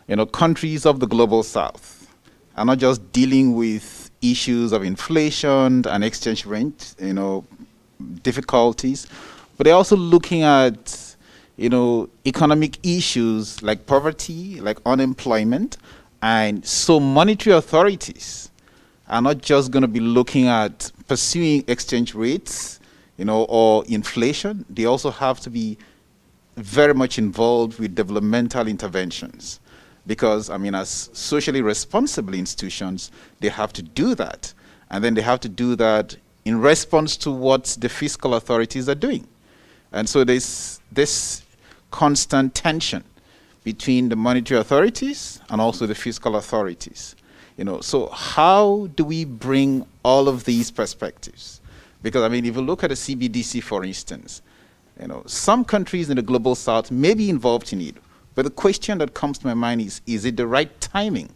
you know, countries of the global South are not just dealing with issues of inflation and exchange rate, you know, difficulties, but they're also looking at, you know, economic issues like poverty, like unemployment, and so monetary authorities are not just going to be looking at pursuing exchange rates, you know, or inflation. They also have to be very much involved with developmental interventions. Because I mean as socially responsible institutions they have to do that. And then they have to do that in response to what the fiscal authorities are doing. And so there's this constant tension between the monetary authorities and also the fiscal authorities you know so how do we bring all of these perspectives because i mean if you look at the cbdc for instance you know, some countries in the global south may be involved in it, but the question that comes to my mind is: Is it the right timing,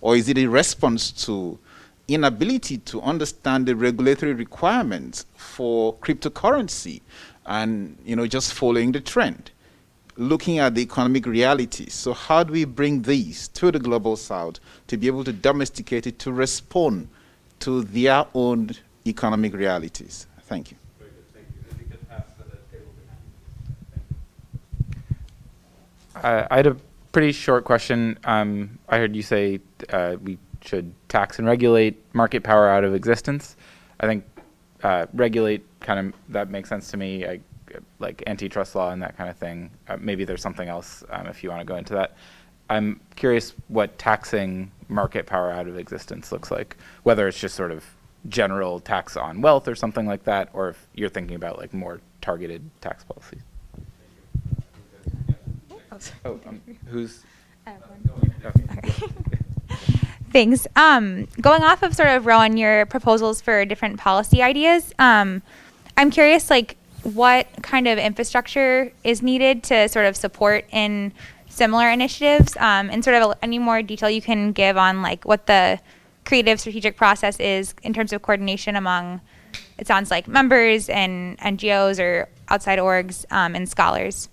or is it a response to inability to understand the regulatory requirements for cryptocurrency, and you know, just following the trend? Looking at the economic realities. So, how do we bring these to the global south to be able to domesticate it to respond to their own economic realities? Thank you. Very good, thank you. If you could pass to the table behind Uh, I had a pretty short question. Um, I heard you say uh, we should tax and regulate market power out of existence. I think uh, regulate kind of that makes sense to me, I, like antitrust law and that kind of thing. Uh, maybe there's something else um, if you want to go into that. I'm curious what taxing market power out of existence looks like, whether it's just sort of general tax on wealth or something like that, or if you're thinking about like more targeted tax policies. Oh, um, who's? Thanks. Um, going off of sort of Rohan, your proposals for different policy ideas, um, I'm curious, like, what kind of infrastructure is needed to sort of support in similar initiatives, um, and sort of any more detail you can give on like what the creative strategic process is in terms of coordination among, it sounds like members and NGOs or outside orgs um, and scholars.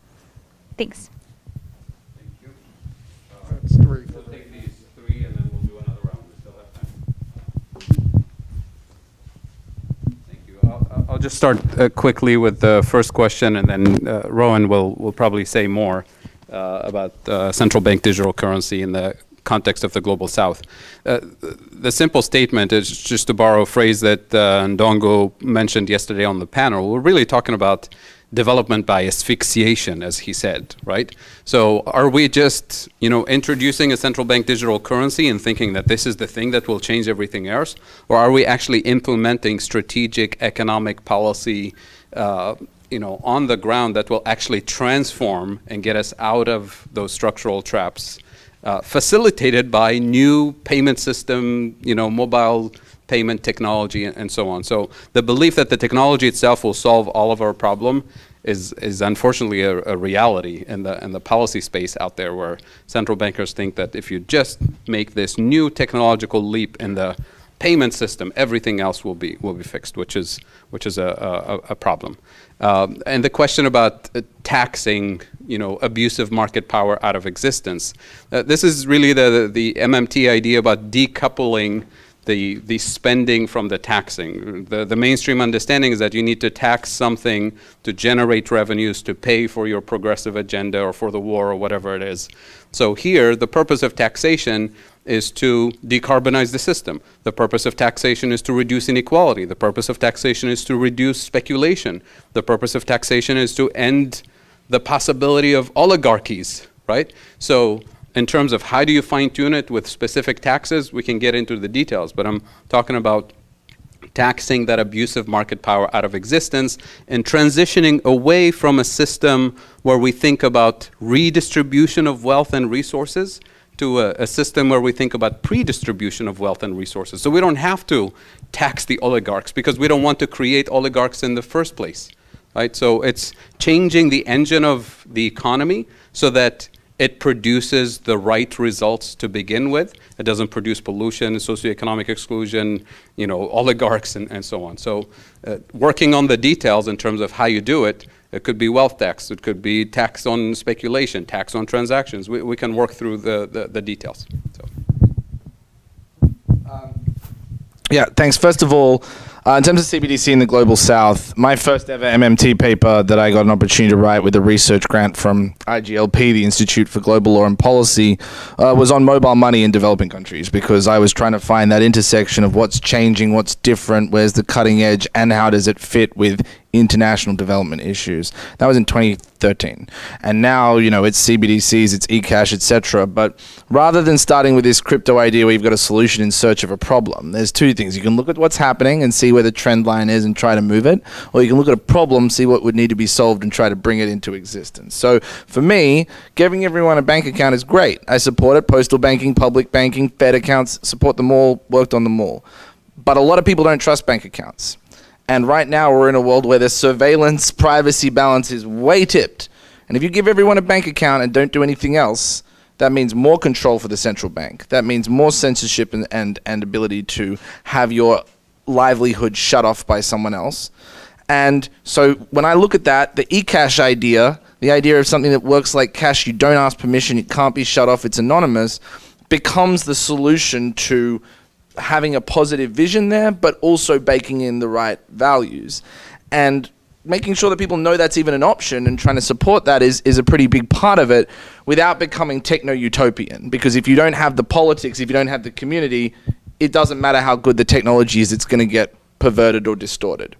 Thanks. We'll take these three and then we'll do another round. We still have time. Thank you. I'll, just start uh, quickly with the first question, and then uh, Rohan will, will probably say more uh, about uh, central bank digital currency in the context of the global south. Uh, the simple statement is just to borrow a phrase that uh, Ndongo mentioned yesterday on the panel. We're really talking about development by asphyxiation, as he said, right? So are we just, you know, introducing a central bank digital currency and thinking that this is the thing that will change everything else? Or are we actually implementing strategic economic policy, uh, you know, on the ground that will actually transform and get us out of those structural traps, uh, facilitated by new payment system, you know, mobile payment technology and, so on. So the belief that the technology itself will solve all of our problem is is unfortunately a, a, reality in the in the policy space out there where central bankers think that if you just make this new technological leap in the payment system, everything else will be will be fixed, which is which is a, a, a problem. Um, and the question about uh, taxing, you know, abusive market power out of existence. Uh, this is really the the MMT idea about decoupling the, the spending from the taxing. The, the mainstream understanding is that you need to tax something to generate revenues to pay for your progressive agenda or for the war or whatever it is. So here, the purpose of taxation is to decarbonize the system. The purpose of taxation is to reduce inequality. The purpose of taxation is to reduce speculation. The purpose of taxation is to end the possibility of oligarchies, right? So in terms of how do you fine tune it with specific taxes, we can get into the details, but I'm talking about taxing that abusive market power out of existence and transitioning away from a system where we think about redistribution of wealth and resources to a, a, system where we think about pre-distribution of wealth and resources. So we don't have to tax the oligarchs because we don't want to create oligarchs in the first place. Right? So it's changing the engine of the economy so that it produces the right results to begin with. It doesn't produce pollution, socioeconomic exclusion, you know, oligarchs and, and so on. So uh, working on the details in terms of how you do it, it could be wealth tax, it could be tax on speculation, tax on transactions. We, we can work through the, the, the details. So. Um, yeah, thanks. First of all, uh, in terms of CBDC in the global south, my first ever MMT paper that I got an opportunity to write with a research grant from IGLP, the Institute for Global Law and Policy, uh, was on mobile money in developing countries because I was trying to find that intersection of what's changing, what's different, where's the cutting edge, and how does it fit with international development issues. That was in 2013. And now, you know, it's CBDCs, it's eCash, etc. But rather than starting with this crypto idea where you've got a solution in search of a problem, there's two things. You can look at what's happening and see where the trend line is and try to move it, or you can look at a problem, see what would need to be solved and try to bring it into existence. So for me, giving everyone a bank account is great. I support it. Postal banking, public banking, Fed accounts, support them all, worked on them all. But a lot of people don't trust bank accounts. And right now, we're in a world where the surveillance privacy balance is way tipped. And if you give everyone a bank account and don't do anything else, that means more control for the central bank. That means more censorship and, and, and ability to have your livelihood shut off by someone else. And so when I look at that, the eCash idea, the idea of something that works like cash, you don't ask permission, it can't be shut off, it's anonymous, becomes the solution to having a positive vision there, but also baking in the right values. And making sure that people know that's even an option and trying to support that is, is a pretty big part of it without becoming techno utopian. Because if you don't have the politics, if you don't have the community, it doesn't matter how good the technology is, it's going to get perverted or distorted.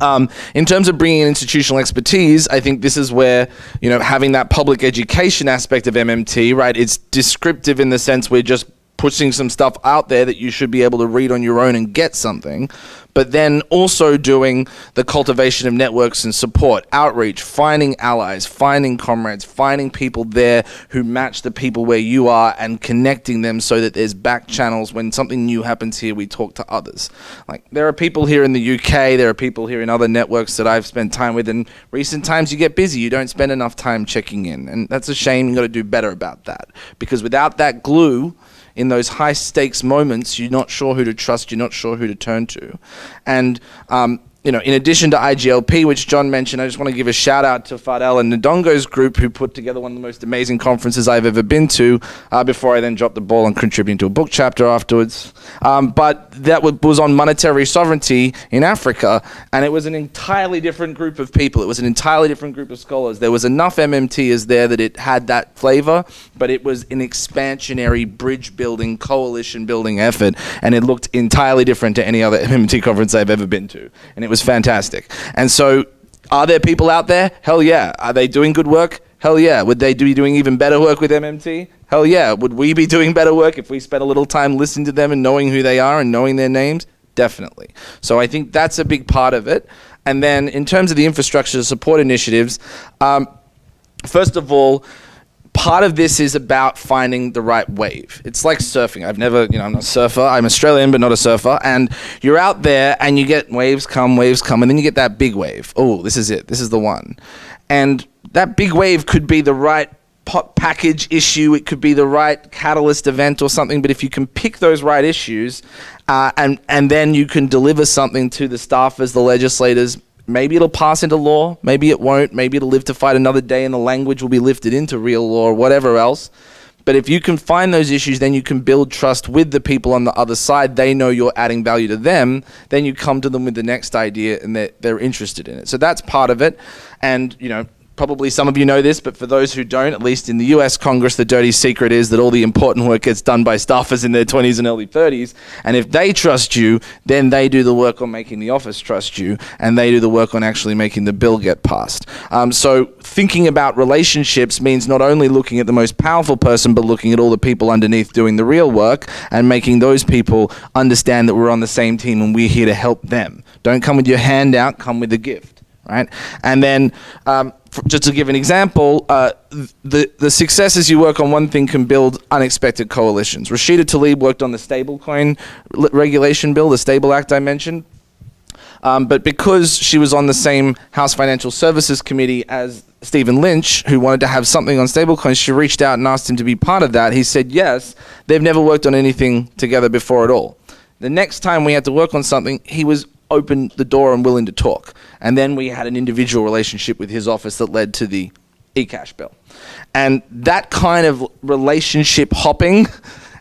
Um, in terms of bringing in institutional expertise, I think this is where you know having that public education aspect of MMT, right? It's descriptive in the sense we're just pushing some stuff out there that you should be able to read on your own and get something, but then also doing the cultivation of networks and support, outreach, finding allies, finding comrades, finding people there who match the people where you are and connecting them so that there's back channels when something new happens here, we talk to others. Like there are people here in the UK, there are people here in other networks that I've spent time with. In recent times, you get busy, you don't spend enough time checking in, and that's a shame. You've got to do better about that because without that glue, in those high stakes moments, you're not sure who to trust, you're not sure who to turn to. And um, you know, in addition to IGLP, which John mentioned, I just want to give a shout out to Fadhel and Ndongo's group who put together one of the most amazing conferences I've ever been to uh, before I then dropped the ball and contributing to a book chapter afterwards. Um, but that was on monetary sovereignty in Africa, and it was an entirely different group of people. It was an entirely different group of scholars. There was enough MMT as there that it had that flavor, but it was an expansionary bridge building, coalition building effort, and it looked entirely different to any other MMT conference I've ever been to. And it was fantastic. And so, are there people out there? Hell yeah. Are they doing good work? Hell yeah. Would they be doing even better work with MMT? Hell yeah. Would we be doing better work if we spent a little time listening to them and knowing who they are and knowing their names? Definitely. So I think that's a big part of it. And then in terms of the infrastructure support initiatives, um, first of all, part of this is about finding the right wave. It's like surfing. I've never, you know, I'm not a surfer. I'm Australian, but not a surfer. And you're out there and you get waves come, waves come, and then you get that big wave. Oh, this is it. This is the one. And that big wave could be the right pot package issue. It could be the right catalyst event or something. But if you can pick those right issues, uh, and and then you can deliver something to the staffers, the legislators, maybe it'll pass into law, maybe it won't, maybe it'll live to fight another day and the language will be lifted into real law or whatever else. But if you can find those issues, then you can build trust with the people on the other side. They know you're adding value to them. Then you come to them with the next idea and they're, they're interested in it. So that's part of it. And, you know, probably some of you know this, but for those who don't, at least in the US Congress, the dirty secret is that all the important work gets done by staffers in their 20s and early 30s. And if they trust you, then they do the work on making the office trust you, and they do the work on actually making the bill get passed. Um, so thinking about relationships means not only looking at the most powerful person, but looking at all the people underneath doing the real work and making those people understand that we're on the same team and we're here to help them. Don't come with your hand out, come with a gift right? And then, um, just to give an example, uh, the the successes you work on one thing can build unexpected coalitions. Rashida Tlaib worked on the stablecoin regulation bill, the Stable Act I mentioned. Um, but because she was on the same House Financial Services Committee as Stephen Lynch, who wanted to have something on stablecoins, she reached out and asked him to be part of that. He said yes. They've never worked on anything together before at all. The next time we had to work on something, he was open the door and willing to talk. And then we had an individual relationship with his office that led to the eCash bill. And that kind of relationship hopping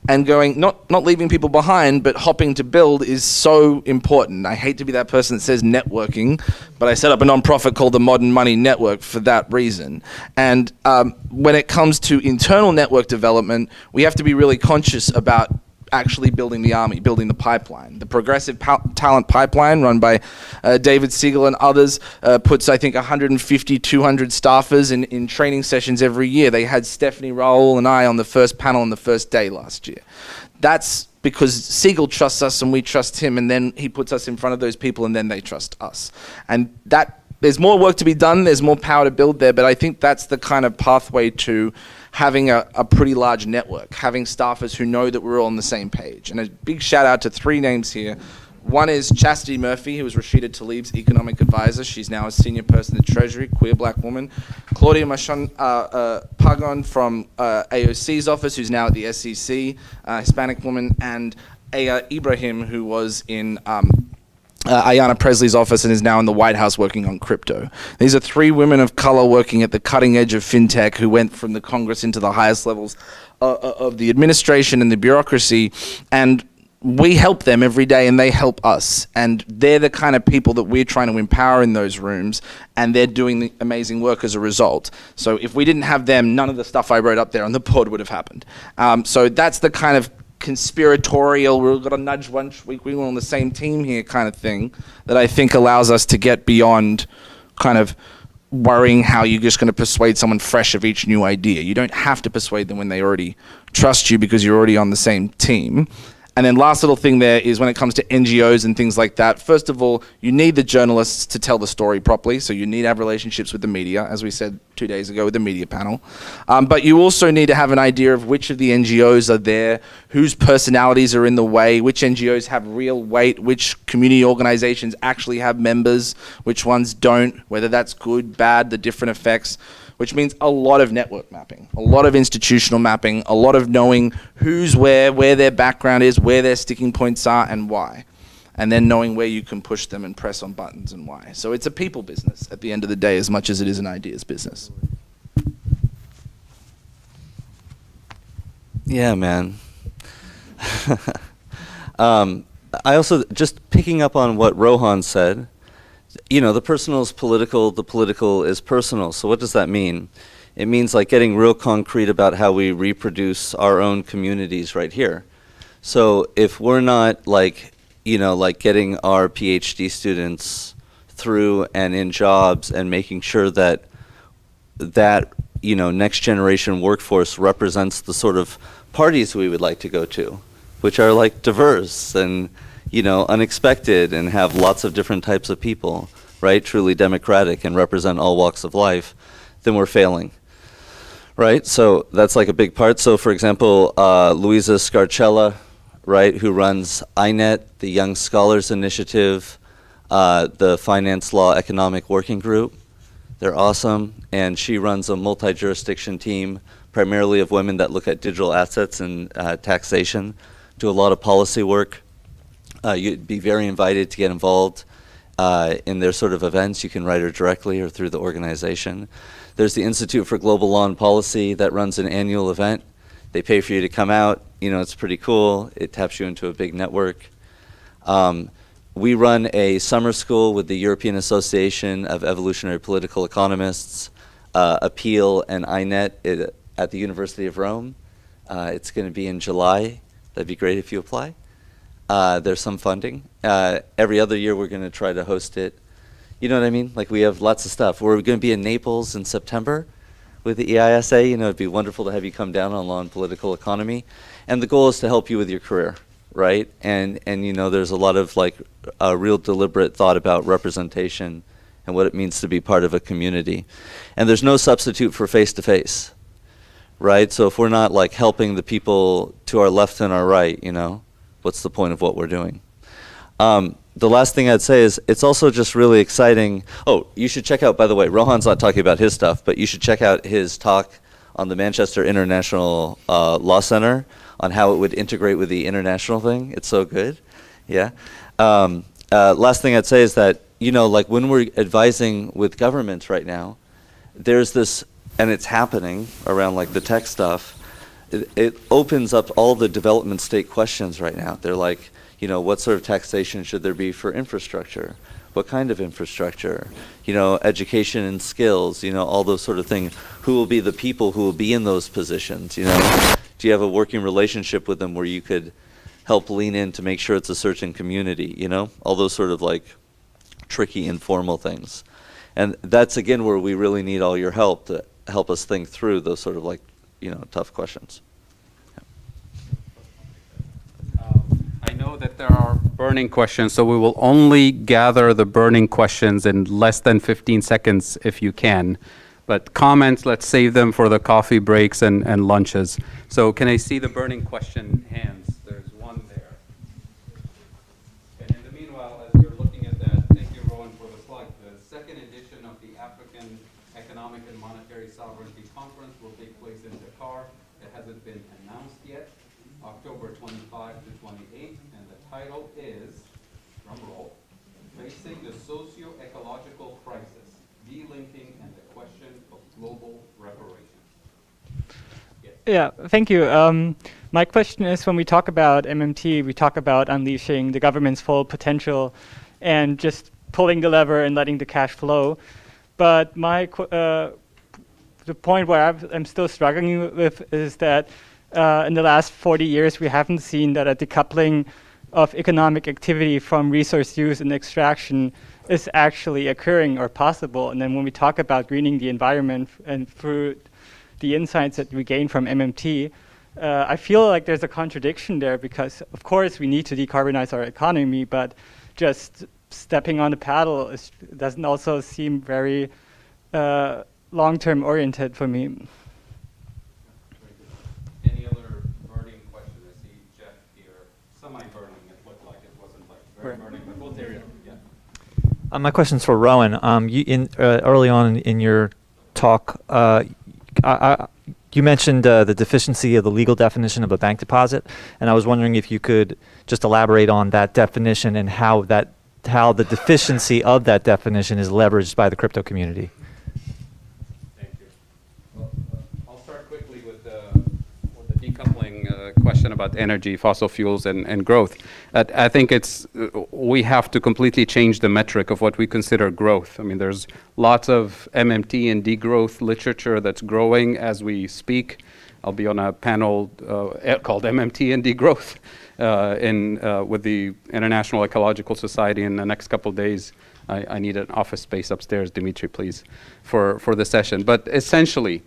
and going, not, not leaving people behind, but hopping to build is so important. I hate to be that person that says networking, but I set up a nonprofit called the Modern Money Network for that reason. And um, when it comes to internal network development, we have to be really conscious about actually building the army, building the pipeline. The progressive talent pipeline, run by uh, David Siegel and others, uh, puts, I think, 150, 200 staffers in, in training sessions every year. They had Stephanie Raoul and I on the first panel on the first day last year. That's because Siegel trusts us and we trust him, and then he puts us in front of those people, and then they trust us. And that there's more work to be done. There's more power to build there, but I think that's the kind of pathway to having a, a pretty large network, having staffers who know that we're all on the same page. And a big shout out to three names here. One is Chastity Murphy, who was Rashida Tlaib's economic advisor. She's now a senior person in the Treasury, queer black woman. Claudia Machon uh, uh, Pagon from uh, AOC's office, who's now at the SEC, uh, Hispanic woman, and Aya Ibrahim, who was in um, uh, Ayanna Pressley's office and is now in the White House working on crypto. These are three women of color working at the cutting edge of fintech who went from the Congress into the highest levels uh, uh, of the administration and the bureaucracy. And we help them every day and they help us. And they're the kind of people that we're trying to empower in those rooms and they're doing the amazing work as a result. So if we didn't have them, none of the stuff I wrote up there on the board would have happened. Um, so that's the kind of conspiratorial, we've got to nudge one week, we're on the same team here kind of thing that I think allows us to get beyond kind of worrying how you're just going to persuade someone fresh of each new idea. You don't have to persuade them when they already trust you because you're already on the same team. And then last little thing there is when it comes to NGOs and things like that. First of all, you need the journalists to tell the story properly. So you need to have relationships with the media, as we said two days ago with the media panel. Um, but you also need to have an idea of which of the NGOs are there, whose personalities are in the way, which NGOs have real weight, which community organizations actually have members, which ones don't, whether that's good, bad, the different effects which means a lot of network mapping, a lot of institutional mapping, a lot of knowing who's where, where their background is, where their sticking points are, and why. And then knowing where you can push them and press on buttons and why. So it's a people business at the end of the day as much as it is an ideas business. Yeah, man. um, I also, just picking up on what Rohan said, you know, the personal is political, the political is personal. So what does that mean? It means like getting real concrete about how we reproduce our own communities right here. So if we're not like, you know, like getting our PhD students through and in jobs and making sure that that, you know, next generation workforce represents the sort of parties we would like to go to, which are like diverse and you know, unexpected and have lots of different types of people, right? Truly democratic and represent all walks of life, then we're failing, right? So that's like a big part. So for example, uh, Luisa Scarcella, right, who runs INET, the Young Scholars Initiative, uh, the Finance Law Economic Working Group. They're awesome. And she runs a multi-jurisdiction team, primarily of women that look at digital assets and uh, taxation, do a lot of policy work uh, you'd be very invited to get involved uh, in their sort of events. You can write her directly or through the organization. There's the Institute for Global Law and Policy that runs an annual event. They pay for you to come out. You know, it's pretty cool. It taps you into a big network. Um, we run a summer school with the European Association of Evolutionary Political Economists, uh, Appeal, and INET at the University of Rome. Uh, it's going to be in July. That'd be great if you apply. Uh, there's some funding. Uh, every other year, we're going to try to host it. You know what I mean? Like we have lots of stuff. We're going to be in Naples in September with the EISA. You know, it'd be wonderful to have you come down on law and political economy. And the goal is to help you with your career, right? And and you know, there's a lot of like a real deliberate thought about representation and what it means to be part of a community. And there's no substitute for face to face, right? So if we're not like helping the people to our left and our right, you know, what's the point of what we're doing? Um, the last thing I'd say is it's also just really exciting. Oh, you should check out, by the way, Rohan's not talking about his stuff, but you should check out his talk on the Manchester International uh, Law Center on how it would integrate with the international thing. It's so good. Yeah. Um, uh, last thing I'd say is that, you know, like when we're advising with governments right now, there's this, and it's happening around like the tech stuff, it, it opens up all the development state questions right now. They're like, you know, what sort of taxation should there be for infrastructure? What kind of infrastructure? You know, education and skills, you know, all those sort of things. Who will be the people who will be in those positions, you know? Do you have a working relationship with them where you could help lean in to make sure it's a certain community, you know? All those sort of like tricky informal things. And that's again where we really need all your help to help us think through those sort of like you know, tough questions. Um, I know that there are burning questions, so we will only gather the burning questions in less than 15 seconds if you can. But comments, let's save them for the coffee breaks and, and lunches. So can I see the burning question hands? Yeah, thank you. Um, my question is when we talk about MMT, we talk about unleashing the government's full potential and just pulling the lever and letting the cash flow. But my uh, the point where i am still struggling with is that uh, in the last 40 years, we haven't seen that a decoupling of economic activity from resource use and extraction is actually occurring or possible. And then when we talk about greening the environment and through the insights that we gain from MMT, uh, I feel like there's a contradiction there because, of course, we need to decarbonize our economy, but just stepping on the paddle is, doesn't also seem very uh, long-term oriented for me. Any other burning questions? I see Jeff here, semi-burning, it looked like it wasn't like very Right. burning, but we'll take it, yeah. Uh, my question's for Rohan. Um, you in uh, early on in your talk, uh, I, I, you mentioned uh, the deficiency of the legal definition of a bank deposit, and I was wondering if you could just elaborate on that definition and how that how the deficiency of that definition is leveraged by the crypto community. I'll start quickly with the, with the decoupling uh, question about energy, fossil fuels, and, and growth. I think it's we have to completely change the metric of what we consider growth. I mean, there's lots of MMT and degrowth literature that's growing as we speak. I'll be on a panel uh, called MMT and degrowth uh, in uh, with the International Ecological Society in the next couple of days. I, I need an office space upstairs, Dimitri, please, for, for the session. But essentially,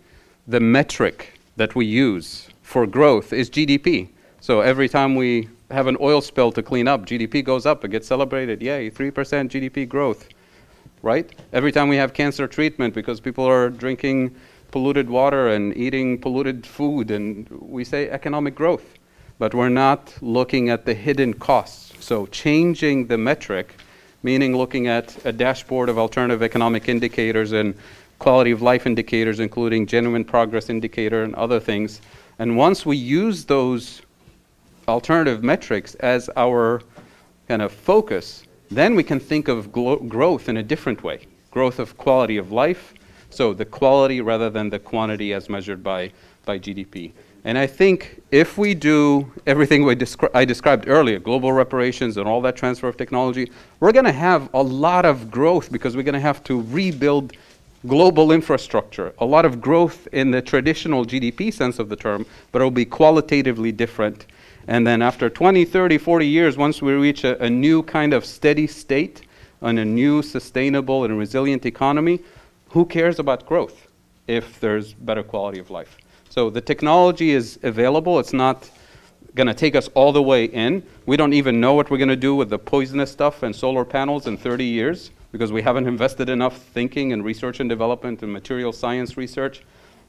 the metric that we use for growth is GDP. So every time we have an oil spill to clean up, GDP goes up, it gets celebrated. Yay, 3% GDP growth, right? Every time we have cancer treatment because people are drinking polluted water and eating polluted food, and we say economic growth. But we're not looking at the hidden costs. So changing the metric, meaning looking at a dashboard of alternative economic indicators and quality of life indicators, including genuine progress indicator and other things. And once we use those alternative metrics as our kind of focus, then we can think of growth in a different way growth of quality of life, so the quality rather than the quantity as measured by, by GDP. And I think if we do everything we descri- I described earlier, global reparations and all that transfer of technology, we're going to have a lot of growth because we're going to have to rebuild global infrastructure, a lot of growth in the traditional GDP sense of the term, but it'll be qualitatively different. And then after 20, 30, 40 years, once we reach a, a new kind of steady state and a new sustainable and resilient economy, who cares about growth if there's better quality of life? So the technology is available. It's not going to take us all the way in. We don't even know what we're going to do with the poisonous stuff and solar panels in 30 years because we haven't invested enough thinking and research and development and material science research.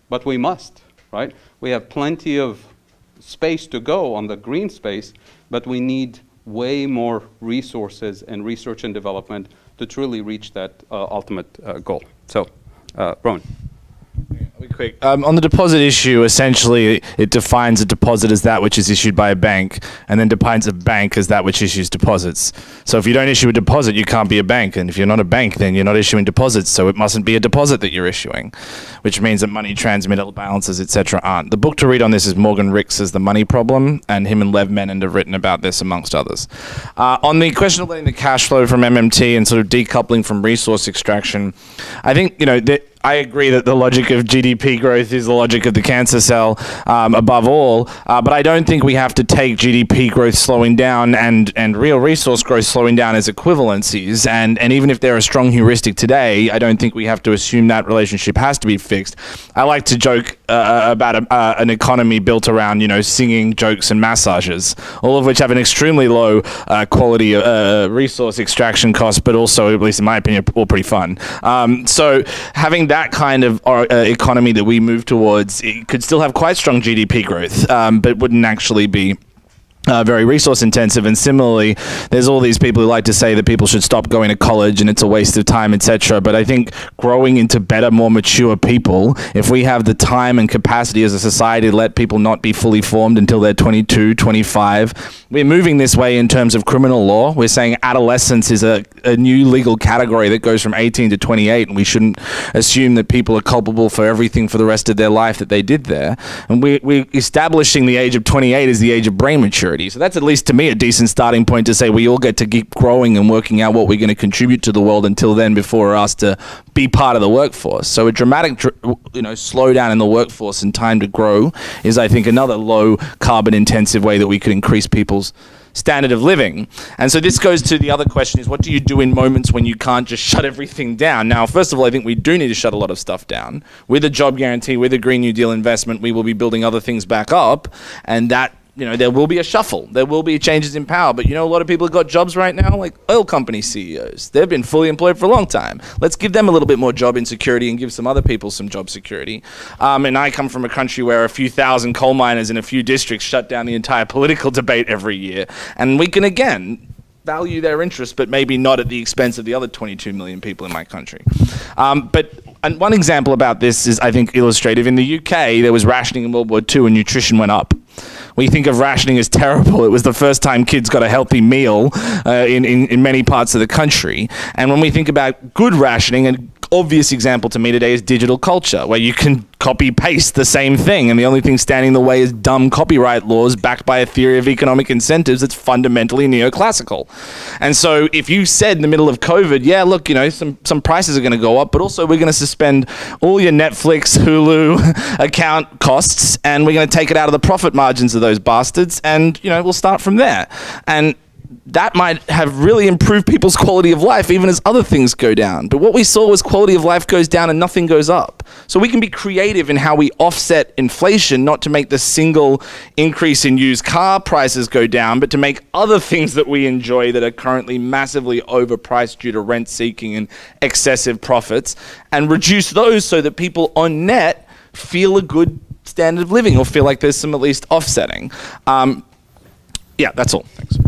But we must, right? We have plenty of space to go on the green space, but we need way more resources and research and development to truly reach that uh, ultimate uh, goal. So, uh, Rohan. Quick. Um, on the deposit issue, essentially, it defines a deposit as that which is issued by a bank, and then defines a bank as that which issues deposits. So if you don't issue a deposit, you can't be a bank, and if you're not a bank, then you're not issuing deposits. So it mustn't be a deposit that you're issuing, which means that money transmittal balances, etc., aren't. The book to read on this is Morgan Ricks' The Money Problem, and him and Lev Menand have written about this amongst others. Uh, on the question of letting the cash flow from MMT and sort of decoupling from resource extraction, I think you know that. I agree that the logic of GDP growth is the logic of the cancer cell um, above all, uh, but I don't think we have to take GDP growth slowing down and, and real resource growth slowing down as equivalencies. And, and even if they're a strong heuristic today, I don't think we have to assume that relationship has to be fixed. I like to joke uh, about a, uh, an economy built around, you know, singing, jokes, and massages, all of which have an extremely low uh, quality uh, resource extraction cost, but also, at least in my opinion, all pretty fun. Um, so having that kind of uh, economy that we move towards, it could still have quite strong GDP growth, um, but wouldn't actually be. Uh, very resource intensive and similarly there's all these people who like to say that people should stop going to college and it's a waste of time etc but i think growing into better more mature people if we have the time and capacity as a society to let people not be fully formed until they're 22 25 we're moving this way in terms of criminal law. We're saying adolescence is a, a new legal category that goes from 18 to 28 and we shouldn't assume that people are culpable for everything for the rest of their life that they did there. And we, we're establishing the age of 28 as the age of brain maturity security. So that's at least to me a decent starting point to say we all get to keep growing and working out what we're going to contribute to the world until then before we're asked to be part of the workforce. So a dramatic, you know, slowdown in the workforce and time to grow is, I think, another low carbon intensive way that we could increase people's standard of living. And so this goes to the other question is what do you do in moments when you can't just shut everything down? Now, first of all, I think we do need to shut a lot of stuff down. With a job guarantee, with a Green New Deal investment, we will be building other things back up and that you know, there will be a shuffle. There will be changes in power. But you know, a lot of people have got jobs right now, like oil company CEOs. They've been fully employed for a long time. Let's give them a little bit more job insecurity and give some other people some job security. Um, and I come from a country where a few thousand coal miners in a few districts shut down the entire political debate every year. And we can, again, value their interests, but maybe not at the expense of the other 22 million people in my country. Um, but and one example about this is, I think, illustrative. In the UK, there was rationing in World War II and nutrition went up we think of rationing as terrible. It was the first time kids got a healthy meal uh, in, in, in many parts of the country. And when we think about good rationing, an obvious example to me today is digital culture, where you can copy paste the same thing, and the only thing standing in the way is dumb copyright laws backed by a theory of economic incentives that's fundamentally neoclassical. And so, if you said in the middle of COVID, yeah, look, you know, some, some prices are going to go up, but also we're going to suspend all your Netflix, Hulu account costs, and we're going to take it out of the profit margins of those bastards, and, you know, we'll start from there. And that might have really improved people's quality of life even as other things go down. But what we saw was quality of life goes down and nothing goes up. So we can be creative in how we offset inflation, not to make the single increase in used car prices go down, but to make other things that we enjoy that are currently massively overpriced due to rent seeking and excessive profits and reduce those so that people on net feel a good standard of living or feel like there's some at least offsetting. Um, yeah, that's all. Thanks.